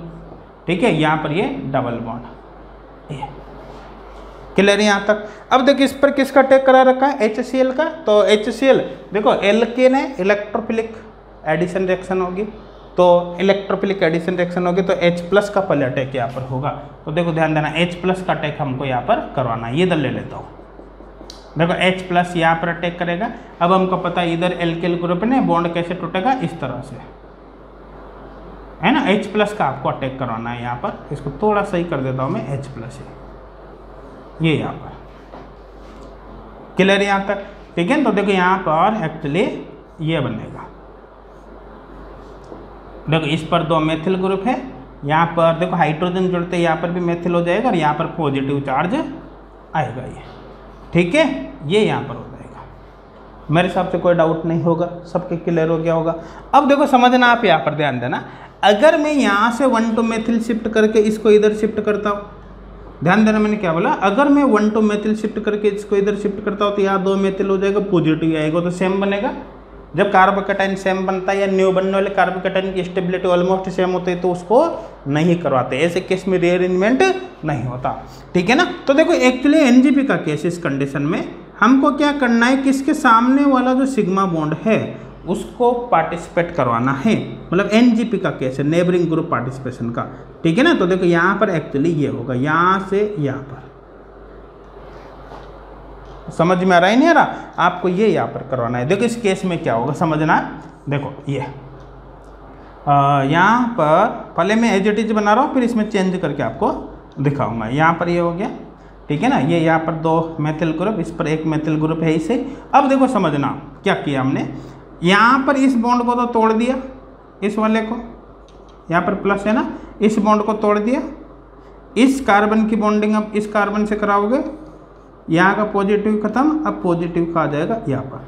ठीक है, यहाँ पर ये डबल बॉन्ड ये क्लियर यहाँ तक? अब देखिए इस पर किसका टेक करा रखा है? एच का? तो एच देखो एल के ने इलेक्ट्रोफिलिक एडिशन रिएक्शन होगी तो इलेक्ट्रोफिलिक एडिशन रिएक्शन होगी तो H प्लस का पहले अटैक यहाँ पर होगा। तो देखो, ध्यान देना, H प्लस का अटैक हमको यहाँ पर करवाना है, ये दल ले लेता हूँ। देखो, H प्लस यहाँ पर अटैक करेगा। अब हमको पता है इधर एल्केल ग्रुप ने बॉन्ड कैसे टूटेगा? इस तरह से। है ना? H प्लस का आपको अटैक करवाना है यहाँ पर। इसको थोड़ा सही कर देता हूँ मैं, H प्लस ये। यहाँ पर। क्लियर यहाँ तक? ठीक है? तो देखो, यहाँ पर एक्चुअली ये बनेगा। देखो, इस पर दो मेथिल ग्रुप है। यहाँ पर देखो हाइड्रोजन जुड़ते यहाँ पर भी मेथिल हो जाएगा और यहाँ पर पॉजिटिव चार्ज आएगा ये। ठीक है? ये यहाँ पर हो जाएगा। मेरे हिसाब से कोई डाउट नहीं होगा, सबके क्लियर हो गया होगा। अब देखो, समझना आप यहाँ पर ध्यान देना। अगर मैं यहाँ से वन टू मेथिल शिफ्ट करके इसको इधर शिफ्ट करता हूँ, ध्यान देना मैंने क्या बोला? अगर मैं वन टू मेथिल शिफ्ट करके इसको इधर शिफ्ट करता हूँ तो यहाँ दो मेथिल हो जाएगा पॉजिटिव आएगा तो सेम बनेगा। जब कार्बोकेटाइन सेम बनता है या न्यू बनने वाले कार्बोकेटाइन की स्टेबिलिटी ऑलमोस्ट सेम होती है तो उसको नहीं करवाते। ऐसे केस में रीअरेंजमेंट नहीं होता। ठीक है ना? तो देखो एक्चुअली एनजीपी का केस इस कंडीशन में हमको क्या करना है कि इसके सामने वाला जो सिग्मा बॉन्ड है, उसको पार्टिसिपेट करवाना है। मतलब एनजीपी का केस है नेबरिंग ग्रुप पार्टिसिपेशन का। ठीक है ना? तो देखो, यहाँ पर एक्चुअली ये होगा, यहाँ से यहाँ पर। समझ में आ रहा है? नहीं आ रहा? आपको ये यहाँ पर करवाना है। देखो इस केस में क्या होगा, समझना? देखो, ये। यहाँ पर पहले मैं एज इट इज़ बना रहा हूँ, फिर इसमें चेंज करके आपको दिखाऊँगा। यहाँ पर ये हो गया, ठीक है ना? ये यहाँ पर दो मेथिल ग्रुप इस पर एक मेथिल ग्रुप है इसे। अब देखो, समझना क्या किया हमने। यहाँ पर इस बॉन्ड को तो तोड़ दिया, इस वाले को। यहाँ पर प्लस है ना? इस बॉन्ड को तोड़ दिया। इस कार्बन की बॉन्डिंग अब इस कार्बन से कराओगे? यहाँ का पॉजिटिव खत्म, अब पॉजिटिव का आ जाएगा यहाँ पर।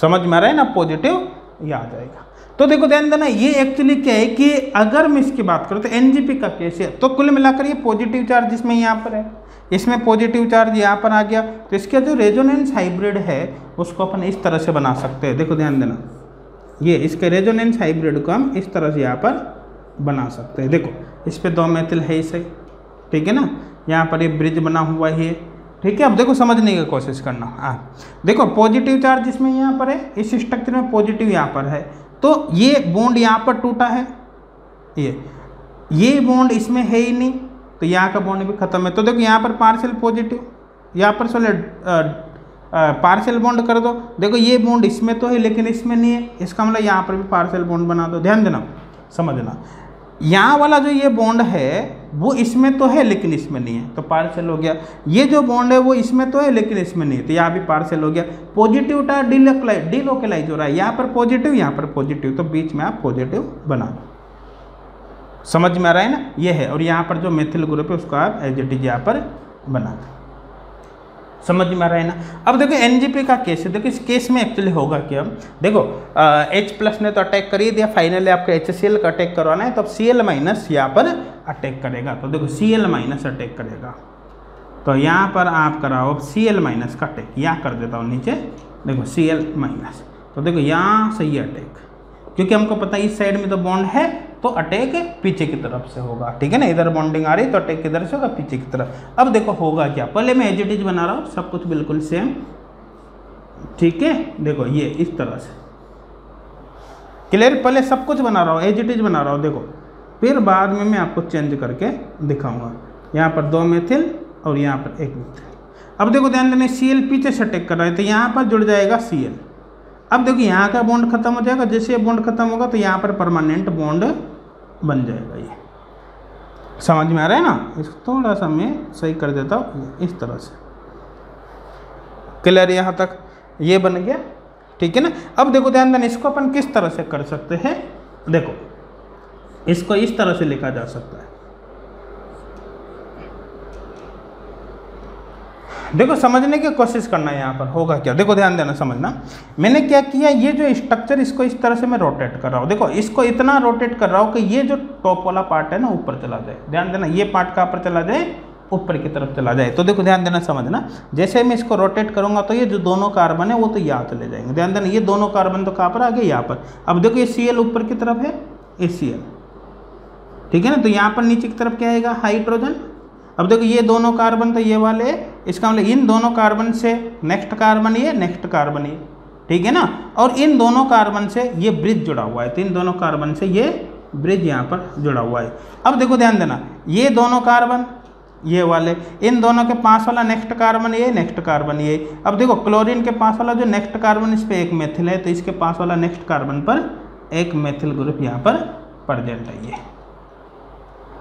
समझ में आ रहा है ना? पॉजिटिव ये आ जाएगा। तो देखो ध्यान देना, ये एक्चुअली क्या है कि अगर मैं इसकी बात करूँ तो एनजीपी का केस है तो कुल मिलाकर ये पॉजिटिव चार्ज इसमें यहाँ पर है। इसमें पॉजिटिव चार्ज यहाँ पर आ गया। तो इसका जो रेजोनेंस हाइब्रिड है, उसको अपन इस तरह से बना सकते हैं। देखो ध्यान देना, ये इसके रेजोनेंस हाइब्रिड को हम इस तरह से यहाँ पर बना सकते हैं। देखो, इस पर दो मैथिल है इसे, ठीक है ना? यहाँ पर ये ब्रिज बना हुआ है। ठीक है, अब देखो समझने की कोशिश करना। हाँ देखो पॉजिटिव चार्ज इसमें यहाँ पर है, इस स्ट्रक्चर में पॉजिटिव यहाँ पर है। तो ये बॉन्ड यहाँ पर टूटा है। ये ये बॉन्ड इसमें है ही नहीं तो यहाँ का बॉन्ड भी खत्म है। तो देखो यहाँ पर पार्शियल पॉजिटिव यहाँ पर सोलिड पार्शियल बॉन्ड कर दो। देखो ये बॉन्ड इसमें तो है, लेकिन इसमें नहीं है। इसका मतलब यहाँ पर भी पार्शियल बॉन्ड बना दो। ध्यान देना, समझना। यहाँ वाला जो ये बॉन्ड है, वो इसमें तो है लेकिन इसमें नहीं है। तो पार्सल हो गया। ये जो बॉन्ड है, वो इसमें तो है लेकिन इसमें नहीं है। तो यहाँ भी पार्सल हो गया। पॉजिटिव टा डिलोकलाइज डिलोकलाइज हो रहा है। यहाँ पर पॉजिटिव यहाँ पर पॉजिटिव तो बीच में आप पॉजिटिव बना दो समझ में आ रहा है ना? ये है। और यहाँ पर जो मेथिल ग्रुप है, उसको आप एज इट यहाँ पर बना दो। समझ में आ रहा है ना? अब देखो एनजीपी का केस है। देखो, इस केस में एक्चुअली होगा क्या? देखो एच प्लस ने तो अटैक कर ही दिया। फाइनली आपको एच सी एल का अटैक करवाना है तो अब सी एल माइनस यहाँ पर अटैक करेगा। तो देखो सी एल माइनस अटैक करेगा। तो यहाँ पर आप कराओ सी एल माइनस का अटैक यहाँ कर देता हूँ नीचे। देखो सी एल माइनस तो देखो, यहाँ से ये अटैक क्योंकि हमको पता है, इस साइड में तो बॉन्ड है तो अटैक पीछे की तरफ़ से होगा। ठीक है ना? इधर बॉन्डिंग आ रही तो अटैक किधर से होगा, पीछे की तरफ़। अब देखो होगा क्या। पहले मैं एज इट इज़ बना रहा हूँ, सब कुछ बिल्कुल सेम ठीक है? देखो ये इस तरह से। क्लियर पहले सब कुछ बना रहा हूँ एज इट इज़ बना रहा हूँ, देखो। फिर बाद में मैं आपको चेंज करके दिखाऊँगा। यहाँ पर दो मेथिल और यहाँ पर एक मेथिल अब देखो ध्यान देने सी एल पीछे से अटैक कर रहा है तो यहाँ पर जुड़ जाएगा सी एल अब देखो यहाँ का बॉन्ड खत्म हो जाएगा, जैसे ये बॉन्ड खत्म होगा तो यहाँ पर परमानेंट बॉन्ड बन जाएगा ये। समझ में आ रहा है ना? इसको थोड़ा सा मैं सही कर देता हूँ इस तरह से। क्लियर यहाँ तक? ये बन गया? ठीक है ना? अब देखो, ध्यान देना, इसको अपन किस तरह से कर सकते हैं? देखो, इसको इस तरह से लिखा जा सकता है। देखो, समझने की कोशिश करना है यहाँ पर, होगा क्या? देखो, ध्यान देना, समझना। मैंने क्या किया, ये जो स्ट्रक्चर इसको इस तरह से मैं रोटेट कर रहा हूँ। देखो, इसको इतना रोटेट कर रहा हूँ कि ये जो टॉप वाला पार्ट है ना, ऊपर चला जाए। ध्यान देना, ये पार्ट कहाँ पर चला जाए? ऊपर की तरफ़ चला जाए। तो देखो, ध्यान देना, समझना। जैसे मैं इसको रोटेट करूँगा तो ये जो दोनों कार्बन है, वो तो यहाँ चले जाएँगे। ध्यान देना, ये दोनों कार्बन तो कहाँ पर आ गए यहाँ पर। अब देखो, ये सी ऊपर की तरफ़ है ए ठीक है ना? तो यहाँ पर नीचे की तरफ़ क्या आएगा? हाइड्रोजन अब देखो ये दोनों कार्बन तो ये वाले, इसका मतलब इन दोनों कार्बन से नेक्स्ट कार्बन ये नेक्स्ट कार्बन ये, ठीक है ना? और इन दोनों कार्बन से ये ब्रिज जुड़ा हुआ है तो इन दोनों कार्बन से ये ब्रिज यहाँ पर जुड़ा हुआ है। अब देखो ध्यान देना, ये दोनों कार्बन ये वाले, इन दोनों के पास वाला नेक्स्ट कार्बन ये नेक्स्ट कार्बन ये। अब देखो क्लोरीन के पास वाला जो नेक्स्ट कार्बन इस पर एक मेथिल है तो इसके पास वाला नेक्स्ट कार्बन पर एक मेथिल ग्रुप यहाँ पर प्रेजेंट है ये।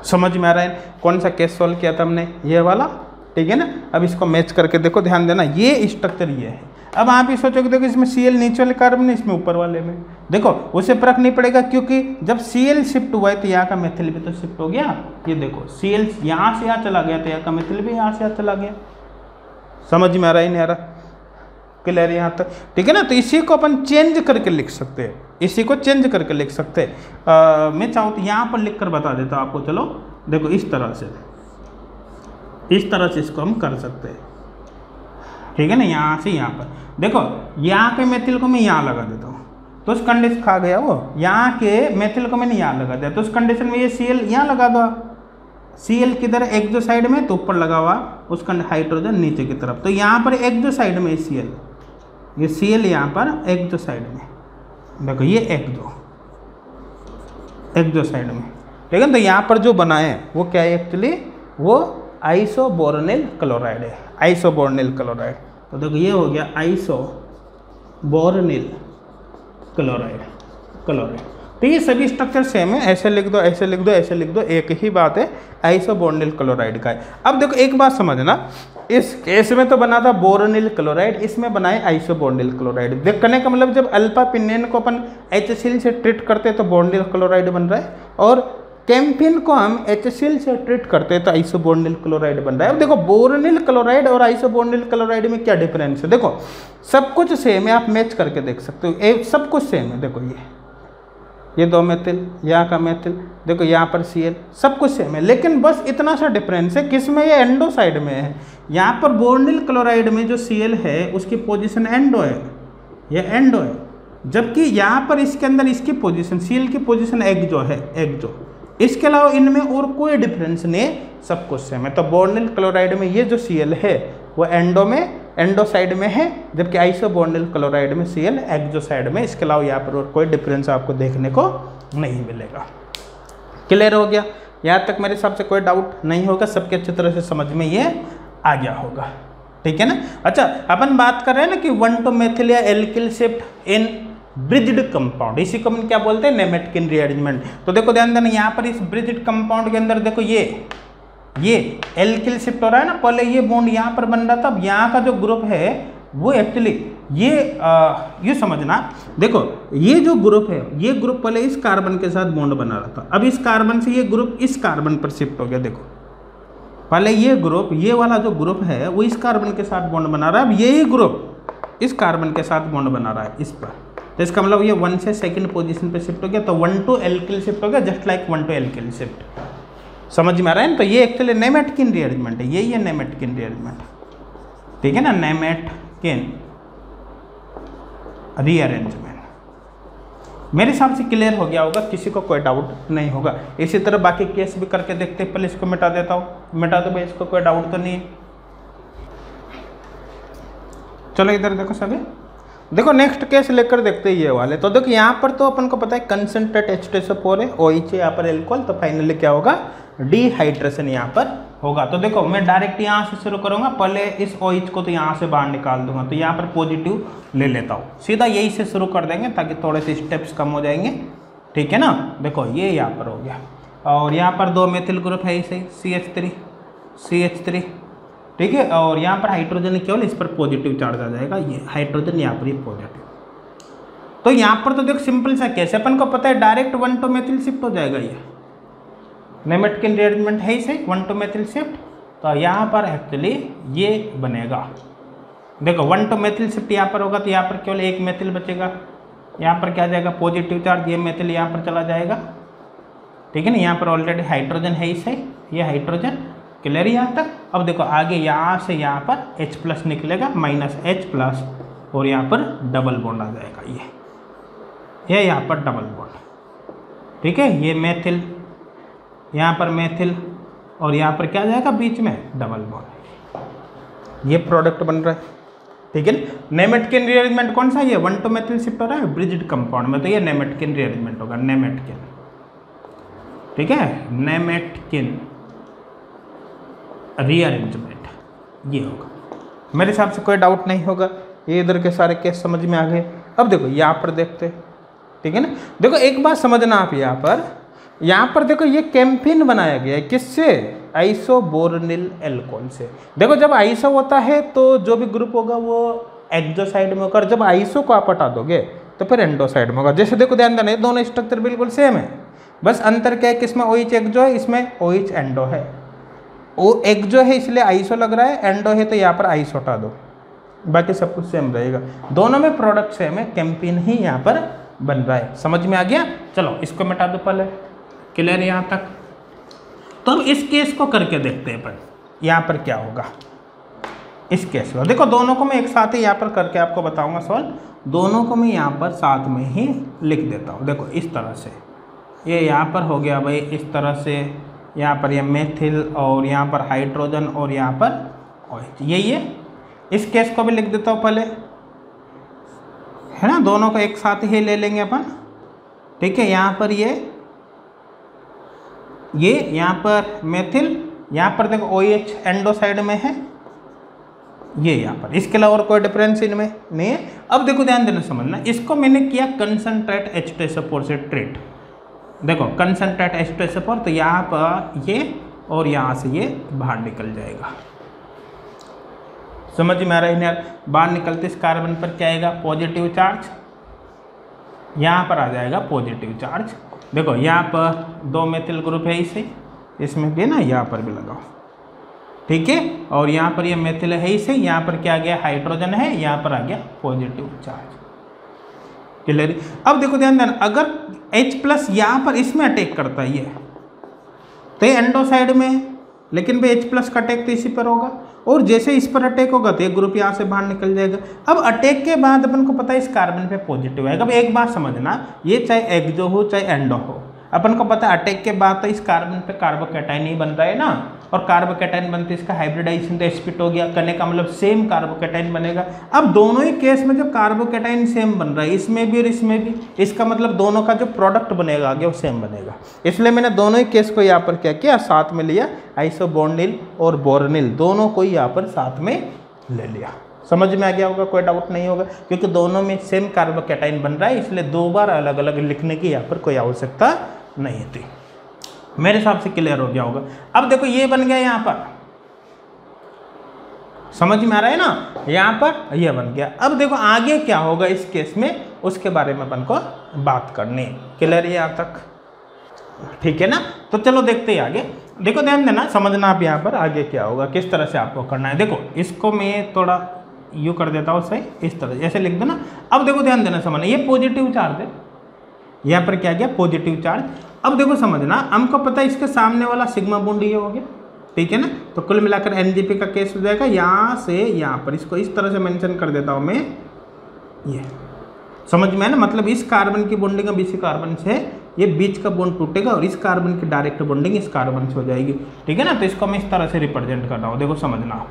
समझ में आ रहा है? कौन सा केस सॉल्व किया था हमने? ये वाला, ठीक है ना? अब इसको मैच करके देखो, ध्यान देना, ये स्ट्रक्चर ये है। अब आप ये सोचोगे, देखो, इसमें सी एल नीचे वाले कार्बन है इसमें ऊपर वाले में। देखो, उसे फ़र्क नहीं पड़ेगा, क्योंकि जब सी एल शिफ्ट हुआ है तो यहाँ का मेथिल भी तो शिफ्ट हो गया। ये देखो सी एल यहाँ से यहाँ चला गया तो यहाँ का मेथिल भी यहाँ से यहाँ चला गया। समझ में आ रहा है, नहीं आ रहा? क्लियर यहाँ तक? ठीक है ना? तो इसी को अपन चेंज करके लिख सकते हैं। इसी को चेंज करके लिख सकते हैं। मैं चाहूँ तो यहाँ पर लिख कर बता देता आपको, चलो, देखो, इस तरह से। इस तरह से इसको हम कर सकते हैं। ठीक है ना, यहाँ से यहाँ पर। देखो, यहाँ के मेथिल को मैं यहाँ लगा देता हूँ। तो उस कंडीशन खा गया वो। यहाँ के मेथिल को मैंने यहाँ लगा दिया। तो उस कंडीशन में ये सी एल यहाँ लगा दो सी एल किधर? एक जो साइड में तो ऊपर लगा हुआ। उसका हाइड्रोजन नीचे की तरफ़। तो यहाँ पर एक जो साइड में सी एल ये सी एल यहाँ पर, एक जो साइड में। देखो ये एक दो एक दो साइड में। ठीक है तो यहाँ पर जो बनाए, वो क्या है एक्चुअली वो आइसोबोर्निल क्लोराइड है आइसोबोर्निल क्लोराइड तो देखो, ये हो गया आइसो बोरनिल क्लोराइड क्लोराइड तो ये सभी स्ट्रक्चर सेम है, ऐसे लिख दो, ऐसे लिख दो, ऐसे लिख दो, एक ही बात है आइसोबोर्निल क्लोराइड का है। अब देखो एक बात समझना, इस केस में तो बना था बोरोनिल क्लोराइड इसमें बनाए आइसोबोर्निल क्लोराइड देखने का मतलब जब अल्फ़ा पिनेन को अपन एच से ट्रीट करते हैं तो बोर्निल क्लोराइड बन रहा है, और कैम्फिन को हम एच से ट्रीट करते हैं तो आइसोबोर्निल क्लोराइड बन रहा है। अब देखो बोरोनिल क्लोराइड और आइसोबोर्निल क्लोराइड में क्या डिफरेंस है? देखो, सब कुछ सेम है, आप मैच करके देख सकते हो सब कुछ सेम है, देखो ये। ये दो मेथिल, यहाँ का मेथिल, देखो यहाँ पर सी एल सब कुछ सेम है। लेकिन बस इतना सा डिफरेंस है, किसमें? ये एंडो साइड में है। यहाँ पर बोर्निल क्लोराइड में जो सी एल है, उसकी पोजीशन एंडो है। ये एंडो है। जबकि यहाँ पर इसके अंदर इसकी पोजीशन सी एल की पोजीशन जो है एग जो। इसके अलावा इनमें और कोई डिफरेंस नहीं, सब कुछ सेम है। तो बोर्निल क्लोराइड में ये जो सी एल है वो एंडो में, एंडो साइड में है, जबकि आइसोबोर्निल क्लोराइड में सी एल एक्जो साइड में, इसके अलावा यहाँ पर और कोई डिफरेंस आपको देखने को नहीं मिलेगा। क्लियर हो गया? यहाँ तक मेरे हिसाब से कोई डाउट नहीं होगा, सबके अच्छी तरह से समझ में ये आ गया होगा। ठीक है ना? अच्छा अपन बात कर रहे हैं ना कि वन टू मेथिल या alkyl shift in bridged compound इसी को हम क्या बोलते हैं? नेमेटकिन रीअरेंजमेंट तो देखो, ध्यान देना, यहाँ पर इस ब्रिज्ड कंपाउंड के अंदर देखो ये ये एल्किल शिफ्ट हो रहा है ना पहले ये बॉन्ड यहाँ पर बन रहा था अब यहाँ का जो ग्रुप है वो एक्चुअली ये आ, ये समझना। देखो ये जो ग्रुप है ये ग्रुप पहले इस कार्बन के साथ बॉन्ड बना रहा था। अब इस कार्बन से ये ग्रुप इस कार्बन पर शिफ्ट हो गया देखो। पहले ये ग्रुप ये वाला जो ग्रुप है वो इस कार्बन के साथ बॉन्ड बना रहा है अब यही ग्रुप इस कार्बन के साथ बॉन्ड बना रहा है इस पर। तो इसका मतलब ये वन से सेकंड पोजीशन पे शिफ्ट हो गया तो वन टू एल्किल शिफ्ट हो गया just like one two alkyl shift समझ में आ रहा है? ना तो ये एक्चुअली नेमेटकिन रीअरेंजमेंट है, यही है नेमेटकिन रीअरेंजमेंट ठीक है ना? नेमेटकिन रीअरेंजमेंट मेरे हिसाब से क्लियर हो गया होगा, किसी को कोई डाउट नहीं होगा। इसी तरह बाकी केस भी करके देखते हैं, पहले इसको मिटा देता हूँ। मिटा दो भाई, इसको कोई डाउट तो नहीं चलो इधर देखो सभी। देखो नेक्स्ट केस लेकर देखते हैं ये वाले। तो देखो, यहाँ पर तो अपन को पता है कंसनट्रेट एच टेसोपोर है ओ यहाँ पर एल्कोहल तो फाइनली क्या होगा? डिहाइड्रेशन यहाँ पर होगा। तो देखो, मैं डायरेक्ट यहाँ से शुरू करूँगा, पहले इस ओ एच को तो यहाँ से बाहर निकाल दूँगा। तो यहाँ पर पॉजिटिव ले लेता हूँ। सीधा यही से शुरू कर देंगे ताकि थोड़े से स्टेप्स कम हो जाएँगे। ठीक है ना? देखो, ये यहाँ पर हो गया। और यहाँ पर दो मेथिल ग्रुप है इसे C H three C H three ठीक है? और यहाँ पर हाइड्रोजन केवल इस पर पॉजिटिव चार्ज आ जाएगा। ये हाइड्रोजन यहाँ पर ही पॉजिटिव तो यहाँ पर तो देखो सिंपल सा, कैसे? अपन को पता है direct one two methyl shift हो जाएगा ये। नेमेटकिन रिअरेंजमेंट है इसे वन टू मेथिल शिफ्ट तो यहाँ पर एक्चुअली ये बनेगा। देखो वन टू मेथिल शिफ्ट यहाँ पर होगा तो यहाँ पर केवल एक मेथिल बचेगा। यहाँ पर क्या जाएगा? पॉजिटिव चार्ज ये मेथिल यहाँ पर चला जाएगा। ठीक है ना? यहाँ पर ऑलरेडी हाइड्रोजन है इसे। ये हाइड्रोजन क्लियर यहाँ तक? अब देखो, आगे यहाँ से यहाँ पर H प्लस निकलेगा माइनस एच प्लस और यहाँ पर डबल बॉन्ड आ जाएगा ये। ये यहाँ पर डबल बॉन्ड ठीक है? ये मेथिल यहाँ पर मेथिल और यहाँ पर क्या जाएगा बीच में? डबल बॉन्ड ये प्रोडक्ट बन रहा है। ठीक है नेमेटकिन रीअरेंजमेंट कौन सा? ये वन टू मेथिल शिफ्ट हो रहा है ब्रिजिड कंपाउंड में। तो ये नेमेटकिन रीअरेंजमेंट होगा नेमेटकिन ठीक है? नेमेटकिन रीअरेंजमेंट ये होगा। मेरे हिसाब से कोई डाउट नहीं होगा। ये इधर के सारे केस समझ में आ गए। अब देखो, यहाँ पर देखते ठीक है ना? देखो, एक बात समझना आप यहाँ पर। यहाँ पर देखो ये कैंपिन बनाया गया है। किससे? आइसोबोरनिल एल्कोहल से। देखो जब आइसो होता है तो जो भी ग्रुप होगा वो एक्जो साइड में होगा जब आइसो को आप हटा दोगे तो फिर एंडो साइड में होगा। जैसे देखो ध्यान देना, ये दोनों स्ट्रक्चर बिल्कुल सेम है। बस अंतर क्या है कि इसमें ओ एच एक्जो है, इसमें ओ एच एंडो है। ओ एक्जो है, इसलिए आइसो लग रहा है, एंडो है तो यहाँ पर आइसो हटा दो। बाकी सब कुछ सेम रहेगा। दोनों में प्रोडक्ट सेम है कैंपिन ही यहाँ पर बन रहा है। समझ में आ गया? चलो, इसको मिटा दो पहले। क्लियर यहाँ तक? तो अब इस केस को करके देखते हैं अपन। यहाँ पर क्या होगा? इस केस को। देखो, दोनों को मैं एक साथ ही यहाँ पर करके आपको बताऊँगा सवाल। दोनों को मैं यहाँ पर साथ में ही लिख देता हूँ। देखो, इस तरह से। ये यहाँ पर हो गया भाई, इस तरह से। यहाँ पर ये यह मेथिल और यहाँ पर हाइड्रोजन और यहाँ पर यही है। इस केस को भी लिख देता हूँ पहले। है ना? दोनों को एक साथ ही ले लेंगे अपन। ठीक है, यहाँ पर ये ये यहाँ पर मेथिल यहाँ पर देखो ओ एच एंडो साइड में है। ये यहाँ पर, इसके अलावा और कोई डिफरेंस इनमें नहीं है। अब देखो, ध्यान देना, समझना, इसको मैंने किया कंसनट्रेट एच टेसोपोर से ट्रीट देखो कंसनट्रेट एच टेसोपोर तो यहाँ पर ये और यहाँ से ये बाहर निकल जाएगा। समझ में आ रहा है यार बाहर निकलते इस कार्बन पर क्या आएगा? पॉजिटिव चार्ज यहाँ पर आ जाएगा पॉजिटिव चार्ज देखो, यहाँ पर दो मेथिल ग्रुप है इसे। इसमें भी ना यहाँ पर भी लगाओ। ठीक है? और यहाँ पर ये यह मेथिल है इसे। यहाँ पर क्या आ गया? हाइड्रोजन है। यहाँ पर आ गया पॉजिटिव चार्ज क्लियर अब देखो, ध्यान देना, अगर H प्लस यहाँ पर इसमें अटैक करता है ये तो ये एंडो साइड में लेकिन भाई H प्लस का अटैक तो इसी पर होगा। और जैसे इस पर अटैक होगा तो एक ग्रुप यहाँ से बाहर निकल जाएगा। अब अटैक के बाद अपन को पता है इस कार्बन पे पॉजिटिव आएगा। अब एक बात समझना, ये चाहे एग्जो हो, चाहे एंडो हो, अपन को पता है अटैक के बाद तो इस कार्बन पे कार्बोकेटाइन ही बन रहा है ना? और कार्बोकेटाइन बनते इसका हाइब्रिडाइजेशन तो स्पिट हो गया, करने का मतलब सेम कार्बोकेटाइन बनेगा। अब दोनों ही केस में जब कार्बोकेटाइन सेम बन रहा है, इसमें भी और इसमें भी, इसका मतलब दोनों का जो प्रोडक्ट बनेगा आगे, वो सेम बनेगा। इसलिए मैंने दोनों ही केस को यहाँ पर क्या किया, साथ में लिया आइसोबोर्निल और बोर्निल दोनों को ही यहाँ पर साथ में ले लिया। समझ में आ गया होगा, कोई डाउट नहीं होगा, क्योंकि दोनों में सेम कार्बोकेटाइन बन रहा है, इसलिए दो बार अलग अलग लिखने की यहाँ पर कोई आवश्यकता नहीं थी। मेरे हिसाब से क्लियर हो गया होगा। अब देखो ये बन गया यहाँ पर। समझ में आ रहा है ना? यहाँ पर यह बन गया। अब देखो आगे क्या होगा इस केस में, उसके बारे में अपन को बात करनी। क्लियर है यहाँ तक? ठीक है ना? तो चलो देखते हैं आगे। देखो ध्यान देना, समझना आप यहाँ पर आगे क्या होगा, किस तरह से आपको करना है। देखो, इसको मैं थोड़ा यू कर देता हूँ सही, इस तरह ऐसे लिख दो ना। अब देखो ध्यान देना, समझना। ये पॉजिटिव चार्ज है। यहाँ पर क्या गया? पॉजिटिव चार्ज अब देखो समझना, हमको पता है इसके सामने वाला सिग्मा बॉन्ड ये हो गया, ठीक है ना? तो कुल मिलाकर एनजीपी का केस हो जाएगा, यहाँ से यहाँ पर। इसको इस तरह से मेंशन कर देता हूँ मैं, ये। समझ में है ना? मतलब इस कार्बन की बॉन्डिंग अब इसी कार्बन से, ये बीच का बॉन्ड टूटेगा और इस कार्बन की डायरेक्ट बॉन्डिंग इस कार्बन से हो जाएगी, ठीक है ना? तो इसको मैं इस तरह से रिप्रेजेंट कर रहा हूँ, देखो समझना।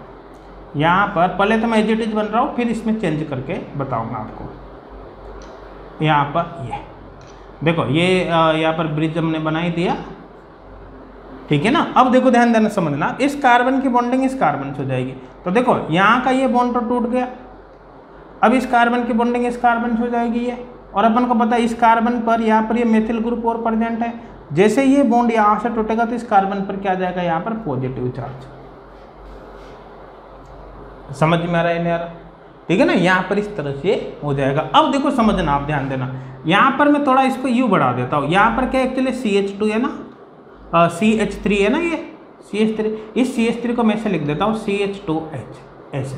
यहाँ पर, पहले तो मैं एज इट इज़ बन रहा हूँ, फिर इसमें चेंज करके बताऊँगा आपको। यहाँ पर, ये। देखो, ये यहाँ पर ब्रिज हमने बना ही दिया। ठीक है ना? अब देखो, ध्यान देना, समझना। इस कार्बन की बॉन्डिंग इस कार्बन से हो जाएगी। तो देखो, यहाँ का ये बॉन्ड तो टूट गया। अब इस कार्बन की बॉन्डिंग इस कार्बन से हो जाएगी ये। और अपन को पता है, इस कार्बन पर यहाँ पर ये मेथिल ग्रुप और प्रेजेंट है। जैसे ये बॉन्ड यहाँ से टूटेगा तो इस कार्बन पर क्या जाएगा? यहाँ पर पॉजिटिव चार्ज समझ में आ रहा है नहीं आ रहा? ठीक है ना? यहाँ पर इस तरह से हो जाएगा। अब देखो, समझना, आप ध्यान देना। यहाँ पर मैं थोड़ा इसको यू बढ़ा देता हूँ। यहाँ पर क्या एक्चुअली सी एच टू है ना? सी एच थ्री है ना ये? सी एच थ्री इस सी एच थ्री को मैं ऐसे लिख देता हूँ सी एच टू एच ऐसे।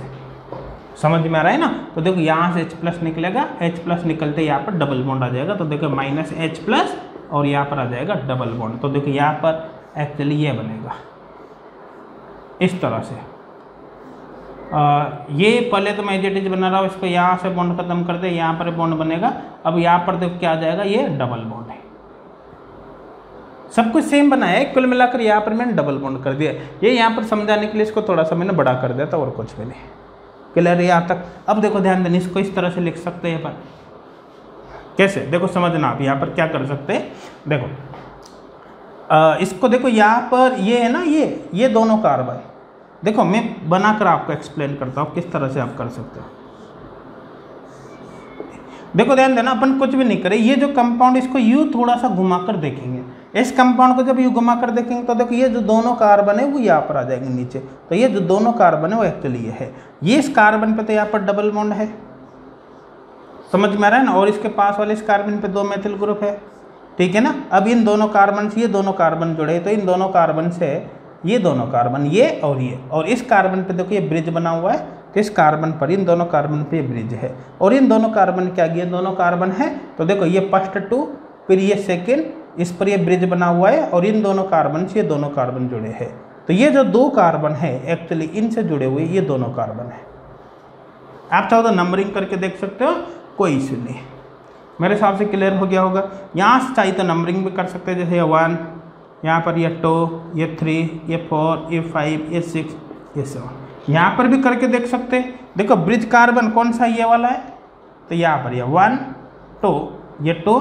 समझ में आ रहा है ना? तो देखो, यहाँ से एच प्लस निकलेगा। एच प्लस निकलते यहाँ पर डबल बॉन्ड आ जाएगा। तो देखो माइनस एच प्लस और यहाँ पर आ जाएगा डबल बॉन्ड तो देखो, यहाँ पर एक्चुअली ये बनेगा। इस तरह से। आ, ये पहले तो मैं जेट बना रहा हूँ इसको यहाँ से बॉन्ड खत्म कर दे यहाँ पर बॉन्ड बनेगा। अब यहाँ पर देखो क्या आ जाएगा ये डबल बॉन्ड है। सब कुछ सेम बनाया है कुल मिलाकर यहाँ पर मैंने डबल बॉन्ड कर दिया। ये यहाँ पर समझाने के लिए इसको थोड़ा सा मैंने बड़ा कर दिया था और कुछ भी नहीं। क्लियर यहाँ तक? अब देखो ध्यान देना इसको इस तरह से लिख सकते हैं पर। कैसे? देखो समझना आप यहाँ पर क्या कर सकते हैं। देखो आ, इसको देखो यहाँ पर ये है ना ये ये दोनों कार्बन। देखो, मैं बनाकर आपको एक्सप्लेन करता हूँ किस तरह से आप कर सकते हो। देखो, ध्यान देना, अपन कुछ भी नहीं करें, ये जो कंपाउंड इसको यू थोड़ा सा घुमाकर देखेंगे। इस कंपाउंड को जब यू घुमा कर देखेंगे तो देखो, ये जो दोनों कार्बन है, वो यहाँ पर आ जाएँगे नीचे। तो ये जो दोनों कार्बन है, वो एक्चुअली ये है। ये इस कार्बन पे तो यहाँ पर डबल बॉन्ड है। समझ में आ रहा है ना? और इसके पास वाले इस कार्बन पे दो मेथिल ग्रुप है। ठीक है ना? अब इन दोनों कार्बन से ये दोनों कार्बन जुड़े तो इन दोनों कार्बन से ये दोनों कार्बन, ये और ये। और इस कार्बन पे देखो ये ब्रिज बना हुआ है तो इस कार्बन पर, इन दोनों कार्बन पे ब्रिज है। और इन दोनों कार्बन क्या ये दोनों कार्बन है। तो देखो ये फ़र्स्ट टू, फिर ये सेकेंड, इस पर ये ब्रिज बना हुआ है और इन दोनों कार्बन से ये दोनों कार्बन जुड़े हैं। तो ये जो दो कार्बन है एक्चुअली इनसे जुड़े हुए ये दोनों कार्बन है। आप चाहो तो नंबरिंग करके देख सकते हो, कोई इशू नहीं। मेरे हिसाब से क्लियर हो गया होगा। यहाँ से चाहिए तो नंबरिंग भी कर सकते हैं, जैसे वन यहाँ पर ये टू, ये थ्री, ये फोर, ये फाइव, ये सिक्स, ये सेवन। यहाँ पर भी करके देख सकते हैं। देखो, ब्रिज कार्बन कौन सा ये वाला है? तो यहाँ पर ये वन, टू, ये टू,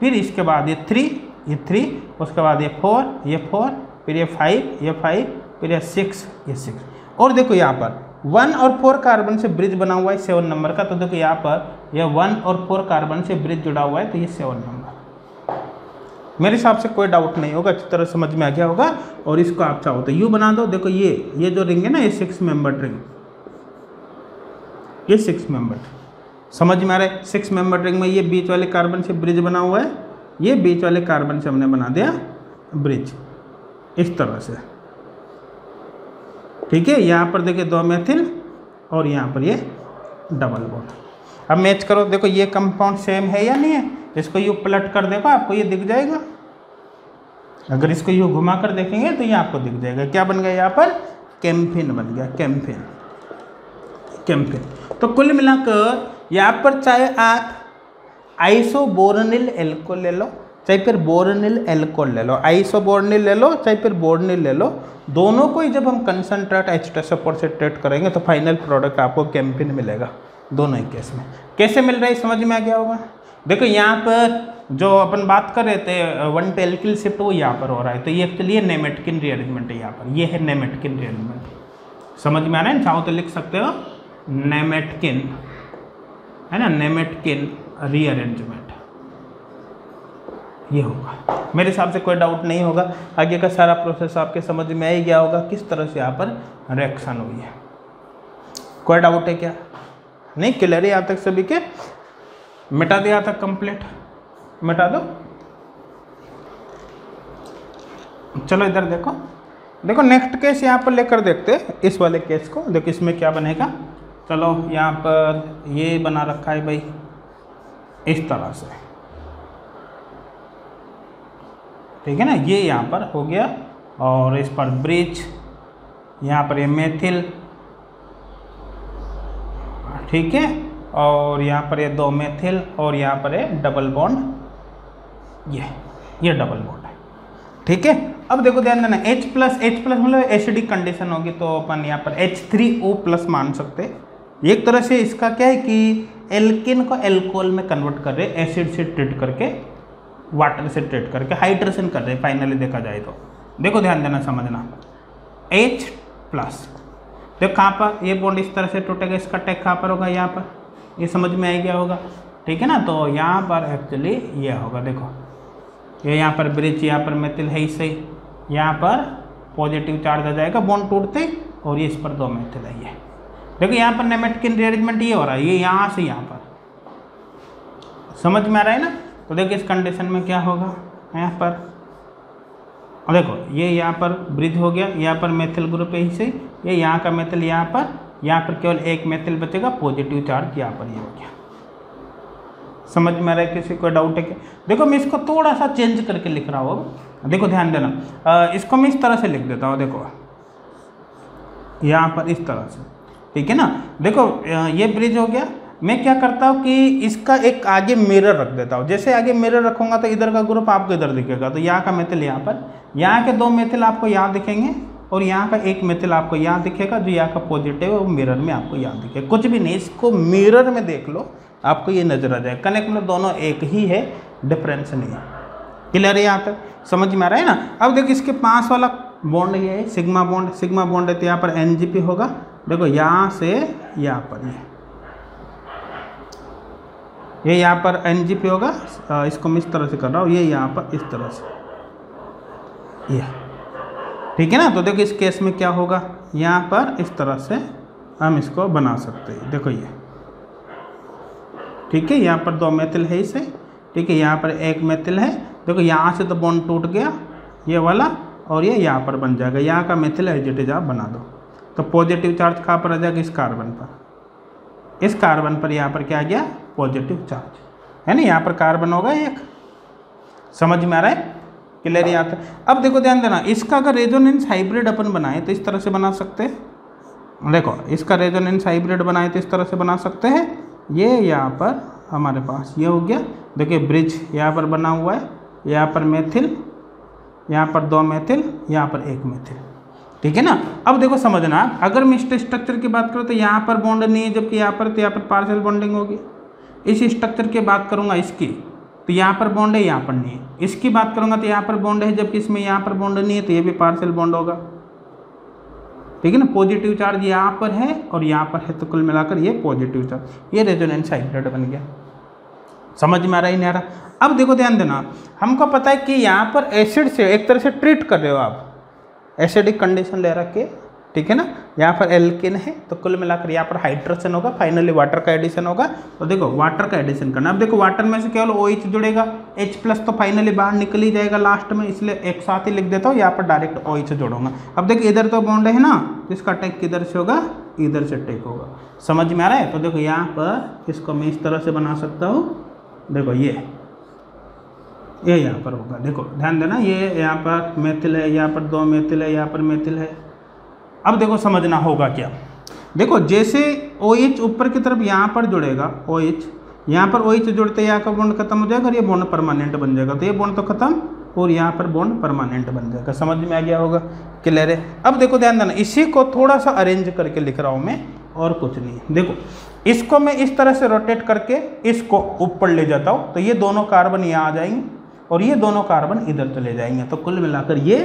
फिर इसके बाद ये थ्री ये थ्री, उसके बाद ये फोर ये फोर, फिर ये फाइव ये फाइव, फिर ये सिक्स ये सिक्स। और देखो यहाँ पर, वन और फोर कार्बन से ब्रिज बना हुआ है सेवन नंबर का। तो देखो यहाँ पर यह वन और फोर कार्बन से ब्रिज जुड़ा हुआ है तो ये सेवन नंबर। मेरे हिसाब से कोई डाउट नहीं होगा, अच्छी तरह समझ में आ गया होगा, और इसको आप चाहो तो यू बना दो। देखो ये ये जो रिंग है ना, ये सिक्स मेंबर रिंग ये सिक्स मेंबर समझ में आ रहा है? सिक्स मेंबर रिंग में ये बीच वाले कार्बन से ब्रिज बना हुआ है। ये बीच वाले कार्बन से हमने बना दिया ब्रिज इस तरह से। ठीक है, यहाँ पर देखिए दो मेथिल और यहाँ पर ये डबल बॉन्ड अब मैच करो, देखो ये कंपाउंड सेम है या नहीं है? इसको यू पलट कर देखो, आपको ये दिख जाएगा। अगर इसको यू घुमा कर देखेंगे तो ये आपको दिख जाएगा। क्या बन गया यहाँ पर? कैम्फिन बन गया, कैम्फिन। कैम्फिन। तो कुल मिलाकर यहाँ पर चाहे आप आइसोबोरनिल एल्कोल ले लो, चाहे फिर बोरनिल एल्कोल ले लो, आइसोबोरनिल ले लो, चाहे फिर बोरनिल ले लो, दोनों को ही जब हम कंसनट्रेट एच टेसोपोर से ट्रेट करेंगे तो फाइनल प्रोडक्ट आपको कैम्पिन मिलेगा, दोनों ही केस में। कैसे मिल रहा है, समझ में आ गया होगा? देखो, यहाँ पर जो अपन बात कर रहे थे वन टेलकिल शिफ्ट वो यहाँ पर हो रहा है। तो ये एक्चुअली ये नेमेटकिन रीअरेंजमेंट है यहाँ पर। ये है नेमेटकिन रीअरेंजमेंट समझ में आ रहा है? चाहो तो लिख सकते हो। नेमेटकिन है ना? नेमेटकिन रीअरेंजमेंट ये होगा। मेरे हिसाब से कोई डाउट नहीं होगा। आगे का सारा प्रोसेस आपके समझ में आ ही गया होगा किस तरह से यहाँ पर रिएक्शन हुई है। कोई डाउट है क्या? नहीं? क्लियर है यहाँ तक सभी के? मिटा दिया था कंप्लीट मिटा दो। चलो इधर देखो। देखो नेक्स्ट केस यहाँ पर लेकर देखते इस वाले केस को। देखो, इसमें क्या बनेगा? चलो, यहाँ पर ये बना रखा है भाई। इस तरह से। ठीक है ना? ये यहाँ पर हो गया। और इस पर ब्रिज यहाँ पर ये मेथिल ठीक है? और यहाँ पर ये दो मेथिल और यहाँ पर ये डबल बॉन्ड ये ये डबल बॉन्ड है। ठीक है? अब देखो ध्यान देना, H प्लस एच प्लस मतलब एसिडिक कंडीशन होगी तो अपन यहाँ पर एच थ्री ओ प्लस मान सकते एक तरह से इसका क्या है कि एल्किन को एल्कोहल में कन्वर्ट कर रहे एसिड से ट्रीट करके वाटर से ट्रीट करके हाइड्रेशन कर रहे फाइनली देखा जाए तो। देखो ध्यान देना, समझना। H प्लस देखो कहाँ पर ये बॉन्ड इस तरह से टूटेगा, इसका टैग कहाँ पर होगा? यहाँ पर। ये समझ में आ गया होगा। ठीक है ना? तो यहाँ पर एक्चुअली ये होगा। देखो, ये यहाँ पर ब्रिज यहाँ पर मेथिल है ही सही यहाँ पर पॉजिटिव चार्ज आ जाएगा बॉन्ड टूटते और ये इस पर दो मेथिल है ये। देखो, यहाँ पर नेमेटकिन रिअरेंजमेंट ये हो रहा है। ये यहाँ से यहाँ पर। समझ में आ रहा है ना? तो देखिए इस कंडीशन में क्या होगा? यहाँ पर। देखो, ये यहाँ पर ब्रिज हो गया। यहाँ पर मेथिल ग्रुप है ही सही ये यहाँ का मेथिल यहाँ पर यहाँ पर केवल एक मेथिल बचेगा पॉजिटिव चार्ज यहाँ पर ये हो गया। समझ में आ रहा है किसी को डाउट है क्या देखो मैं इसको थोड़ा सा चेंज करके लिख रहा हूँ। देखो ध्यान देना। आ, इसको मैं इस तरह से लिख देता हूँ देखो। यहाँ पर इस तरह से। ठीक है ना? देखो ये ब्रिज हो गया। मैं क्या करता हूँ कि इसका एक आगे मिरर रख देता हूँ। जैसे आगे मिरर रखूँगा तो इधर का ग्रुप आपको इधर दिखेगा। तो यहाँ का मेथिल यहाँ पर। यहाँ के दो मेथिल आपको यहाँ दिखेंगे। और यहाँ का एक मिथिल आपको यहाँ दिखेगा, जो यहाँ का पॉजिटिव है, वो मिरर में आपको यहाँ दिखेगा। कुछ भी नहीं, इसको मिरर में देख लो, आपको ये नज़र आ जाए कनेक्ट मतलब दोनों एक ही है डिफरेंस नहीं है। क्लियर है यहाँ तक? समझ में आ रहा है ना? अब देखो, इसके पास वाला बॉन्ड ये है सिग्मा बॉन्ड सिग्मा बॉन्ड है तो यहाँ पर एनजीपी होगा। देखो, यहाँ से यहाँ पर ये। ये यहाँ पर एनजीपी होगा। इसको मैं इस तरह से कर रहा हूँ। ये यहाँ पर इस तरह से। ये। ठीक है ना? तो देखो इस केस में क्या होगा? यहाँ पर इस तरह से हम इसको बना सकते हैं। देखो ये। ठीक है? यहाँ पर दो मेथिल है इसे। ठीक है? यहाँ पर एक मेथिल है। देखो यहाँ से तो बॉन्ड टूट गया, ये वाला, और ये यहाँ पर बन जाएगा। यहाँ का मेथिल एजिटिज आप बना दो। तो पॉजिटिव चार्ज कहाँ पर आ जाएगा? इस कार्बन पर। इस कार्बन पर यहाँ पर क्या आ गया? पॉजिटिव चार्ज है ना? यहाँ पर कार्बन होगा एक। समझ में आ रहा है? क्लियर यहाँ तक अब देखो, ध्यान देना, इसका अगर रेजोनेंस हाइब्रिड अपन बनाए तो इस तरह से बना सकते हैं। देखो, इसका रेजोनेंस हाइब्रिड बनाए तो इस तरह से बना सकते हैं। ये यहाँ पर हमारे पास ये हो गया। देखिए ब्रिज यहाँ पर बना हुआ है। यहाँ पर मेथिल यहाँ पर दो मेथिल यहाँ पर एक मेथिल ठीक है ना? अब देखो, समझना, अगर मैं इस स्ट्रक्चर की बात करूँ तो यहाँ पर बॉन्ड नहीं है, जबकि यहाँ पर तो यहाँ पर पार्सल बॉन्डिंग होगी। इस स्ट्रक्चर की बात करूँगा इसकी। तो यहाँ पर बॉन्ड है, यहाँ पर नहीं है। इसकी बात करूँगा तो यहाँ पर बॉन्ड है, जबकि इसमें यहाँ पर बॉन्ड नहीं है तो ये भी पार्सल बॉन्ड होगा। ठीक है ना? पॉजिटिव चार्ज यहाँ पर है और यहाँ पर है तो कुल मिलाकर ये पॉजिटिव चार्ज ये रेजोनेंस हाइब्रिड बन गया। समझ में आ रहा ही, नहीं आ रहा? अब देखो, ध्यान देना। हमको पता है कि यहाँ पर एसिड से एक तरह से ट्रीट कर रहे हो आप। एसिडिक कंडीशन ले रखे ठीक है ना? यहाँ पर एल्किन है तो कुल मिलाकर यहाँ पर हाइड्रोजन होगा फाइनली वाटर का एडिशन होगा। तो देखो वाटर का एडिशन करना। अब देखो वाटर में से केवल ओ OH जुड़ेगा। एच प्लस तो फाइनली बाहर निकल ही जाएगा लास्ट में, इसलिए एक साथ ही लिख देता हूँ, यहाँ पर डायरेक्ट ओ OH जोड़ूँगा। अब देखो, इधर तो बॉन्ड है ना तो इसका टेक किधर से होगा? इधर से टेक होगा। समझ में आ रहा है? तो देखो, यहाँ पर इसको मैं इस तरह से बना सकता हूँ। देखो, ये ये यहाँ पर होगा। देखो, ध्यान देना, ये यहाँ पर मेथिल है, यहाँ पर दो मेथिल है, यहाँ पर मेथिल है। अब देखो समझना होगा क्या। देखो, जैसे ओ OH ऊपर की तरफ़ यहाँ पर जुड़ेगा ओ OH यहाँ पर ओ OH जुड़ते यहाँ का बॉन्ड खत्म हो जाएगा और ये बॉन्ड परमानेंट बन जाएगा। तो ये बॉन्ड तो खत्म और यहाँ पर बॉन्ड परमानेंट बन जाएगा। समझ में आ गया होगा? क्लियर है? अब देखो ध्यान देना, इसी को थोड़ा सा अरेंज करके लिख रहा हूँ मैं, और कुछ नहीं देखो, इसको मैं इस तरह से रोटेट करके इसको ऊपर ले जाता हूँ तो ये दोनों कार्बन यहाँ आ जाएँगे और ये दोनों कार्बन इधर चले जाएँगे। तो कुल मिलाकर ये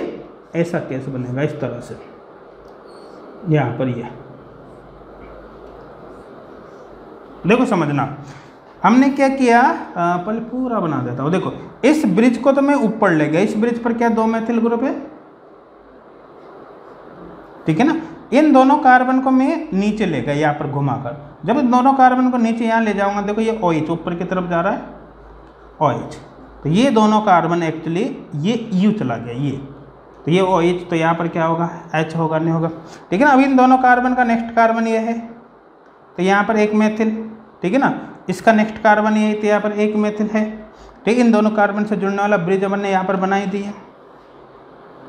ऐसा केस बनेगा इस तरह से। यहाँ पर ये देखो समझना। हमने क्या किया? पहले पूरा बना देता हूँ देखो, इस ब्रिज को तो मैं ऊपर ले गया। इस ब्रिज पर क्या दो मैथिल ग्रुप है? ठीक है ना? इन दोनों कार्बन को मैं नीचे ले गया, यहाँ पर घुमाकर। जब इन दोनों कार्बन को नीचे यहाँ ले जाऊँगा, देखो ये ओ OH ऊपर की तरफ़ जा रहा है। ओ OH तो ये दोनों कार्बन एक्चुअली ये यू चला गया, ये। तो ये ओ एच तो यहाँ पर क्या होगा? एच होगा, नहीं होगा। ठीक है ना? अभी इन दोनों कार्बन का नेक्स्ट कार्बन ये है। तो यहाँ पर एक मेथिल ठीक है ना? इसका नेक्स्ट कार्बन ये तो यहाँ पर एक मेथिल है। ठीक, इन दोनों कार्बन से जुड़ने वाला ब्रिज अपन ने यहाँ पर बनाई दी है।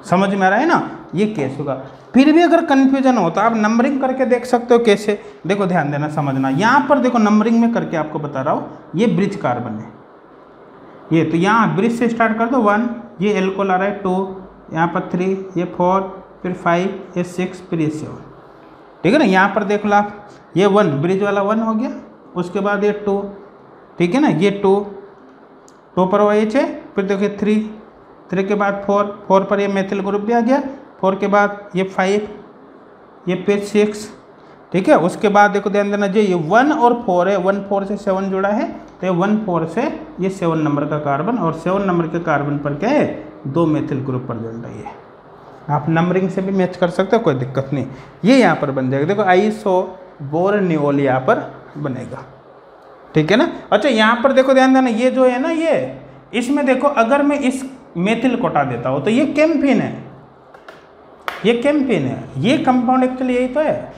समझ में आ रहा है ना? ये केस होगा। फिर भी अगर कन्फ्यूज़न हो तो आप नंबरिंग करके देख सकते हो कैसे देखो, ध्यान देना, समझना। यहाँ पर देखो नंबरिंग में करके आपको बता रहा हूँ, ये ब्रिज कार्बन है। ये तो यहाँ ब्रिज से स्टार्ट कर दो। वन ये एल्कोल आ रहा है टू यहाँ पर थ्री ये फोर फिर फाइव ये सिक्स फिर ये सेवन ठीक है ना? यहाँ पर देख लो आप ये वन ब्रिज वाला वन हो गया। उसके बाद ये टू ठीक है ना? ये टू टू पर वो एच है फिर देखिए थ्री थ्री के बाद फोर फोर पर ये मेथिल ग्रुप भी आ गया। फोर के बाद ये फाइव ये फिर सिक्स ठीक है? उसके बाद देखो ध्यान देना ये वन और फोर है। वन फोर से सेवन जुड़ा है। तो ये वन फोर से ये सेवन नंबर का कार्बन और सेवन नंबर के कार्बन पर क्या है? दो मेथिल ग्रुप पर जुड़ रही है। आप नंबरिंग से भी मैच कर सकते हो, कोई दिक्कत नहीं। ये यहाँ पर बन जाएगा। देखो आईसो बोर न्यूल यहाँ पर बनेगा। ठीक है ना? अच्छा यहाँ पर देखो, ध्यान देना, ये जो है ना, ये, इसमें देखो, अगर मैं इस मेथिल कोटा देता हूँ तो ये कैम्पिन है। ये कैम्पिन है। ये कंपाउंड एक्चुअली यही तो है।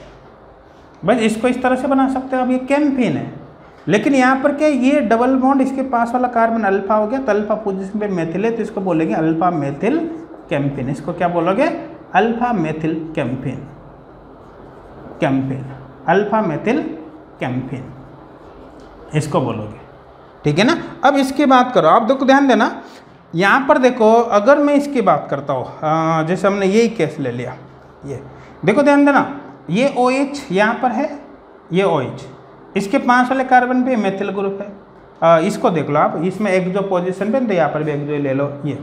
बस इसको इस तरह से बना सकते हो अब ये कैम्पिन है। लेकिन यहाँ पर क्या ये डबल बॉन्ड इसके पास वाला कार्बन अल्फ़ा हो गया तो अल्फ़ा पोजिशन पे मेथिल है तो इसको बोलेंगे अल्फ़ा मेथिल कैम्पिन इसको क्या बोलोगे? Alpha methyl camphene camphene alpha methyl camphene इसको बोलोगे। ठीक है ना? अब इसकी बात करो। आप देखो, ध्यान देना, यहाँ पर देखो, अगर मैं इसकी बात करता हूँ जैसे हमने यही केस ले लिया, ये। देखो, ध्यान देना, ये ओ एच यहाँ पर है, ये ओ एच इसके पाँच वाले कार्बन पे मेथिल ग्रुप है। आ, इसको देख लो आप इसमें एक जो पोजिशन पे तो यहाँ पर भी एक जो ले लो ये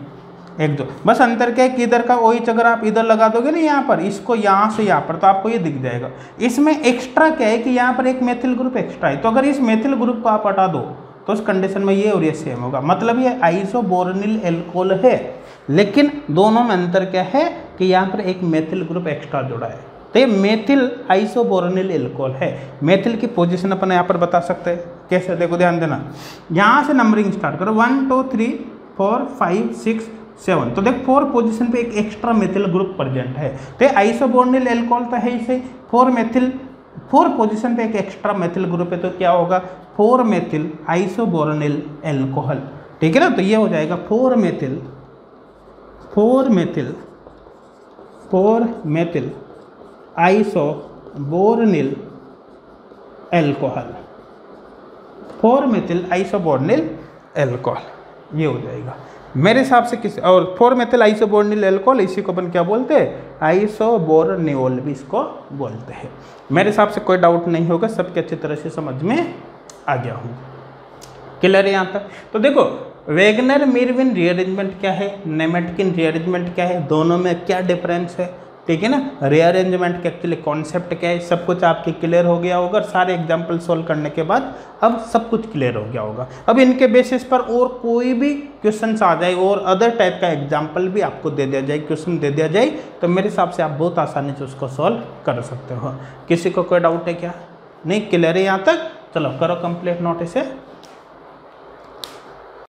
एक दो बस अंतर क्या है कि इधर का ओ एच अगर आप इधर लगा दोगे ना यहाँ पर इसको यहाँ से यहाँ पर तो आपको ये दिख जाएगा। इसमें एक्स्ट्रा क्या है कि यहाँ पर एक मेथिल ग्रुप एक्स्ट्रा है तो अगर इस मेथिल ग्रुप को आप हटा दो तो उस कंडीशन में ये और ये सेम होगा। मतलब ये आइसोबोरनिल एल्कोहल है लेकिन दोनों में अंतर क्या है कि यहाँ पर एक मेथिल ग्रुप एक्स्ट्रा जुड़ा है। तो ये मेथिल आइसोबोरनिल एल्कोहल है। मेथिल की पोजीशन अपन यहाँ पर बता सकते हैं। कैसे? देखो, ध्यान देना। यहाँ से नंबरिंग स्टार्ट करो। One two three four five six seven तो देख फोर पोजीशन पे एक एक्स्ट्रा मेथिल ग्रुप प्रेजेंट है। तो ये आइसोबोर्निल एल्कोहल तो है इसे फोर मेथिल फोर पोजीशन पे एक एक्स्ट्रा मेथिल ग्रुप है तो क्या होगा? फोर मेथिल आइसोबोर्निल एल्कोहल ठीक है ना? तो ये हो जाएगा four methyl four methyl four methyl isobornyl alcohol four methyl isobornyl alcohol ये हो जाएगा। मेरे हिसाब से किस और फोर मेथिल आइसोबोर्निल एल्कोहल इसी को अपन क्या बोलते हैं? आइसोबोर्नियोल भी इसको बोलते हैं। मेरे हिसाब से कोई डाउट नहीं होगा, सबके अच्छी तरह से समझ में आ गया हूँ क्लियर है यहाँ तक? तो देखो वेगनर मिरविन रीअरेंजमेंट क्या है? नेमेटकिन रीअरेंजमेंट क्या है? दोनों में क्या डिफरेंस है? ठीक है ना? रीअरेंजमेंट के एक्चुअली कॉन्सेप्ट क्या है? सब कुछ आपके क्लियर हो गया होगा सारे एग्ज़ाम्पल सोल्व करने के बाद अब सब कुछ क्लियर हो गया होगा। अब इनके बेसिस पर और कोई भी क्वेश्चन आ जाए और अदर टाइप का एग्ज़ाम्पल भी आपको दे दिया जाए क्वेश्चन दे दिया जाए तो मेरे हिसाब से आप बहुत आसानी से उसको सॉल्व कर सकते हो। किसी को कोई डाउट है क्या? नहीं क्लियर है यहाँ तक? चलो करो कंप्लीट नोटिस इसे।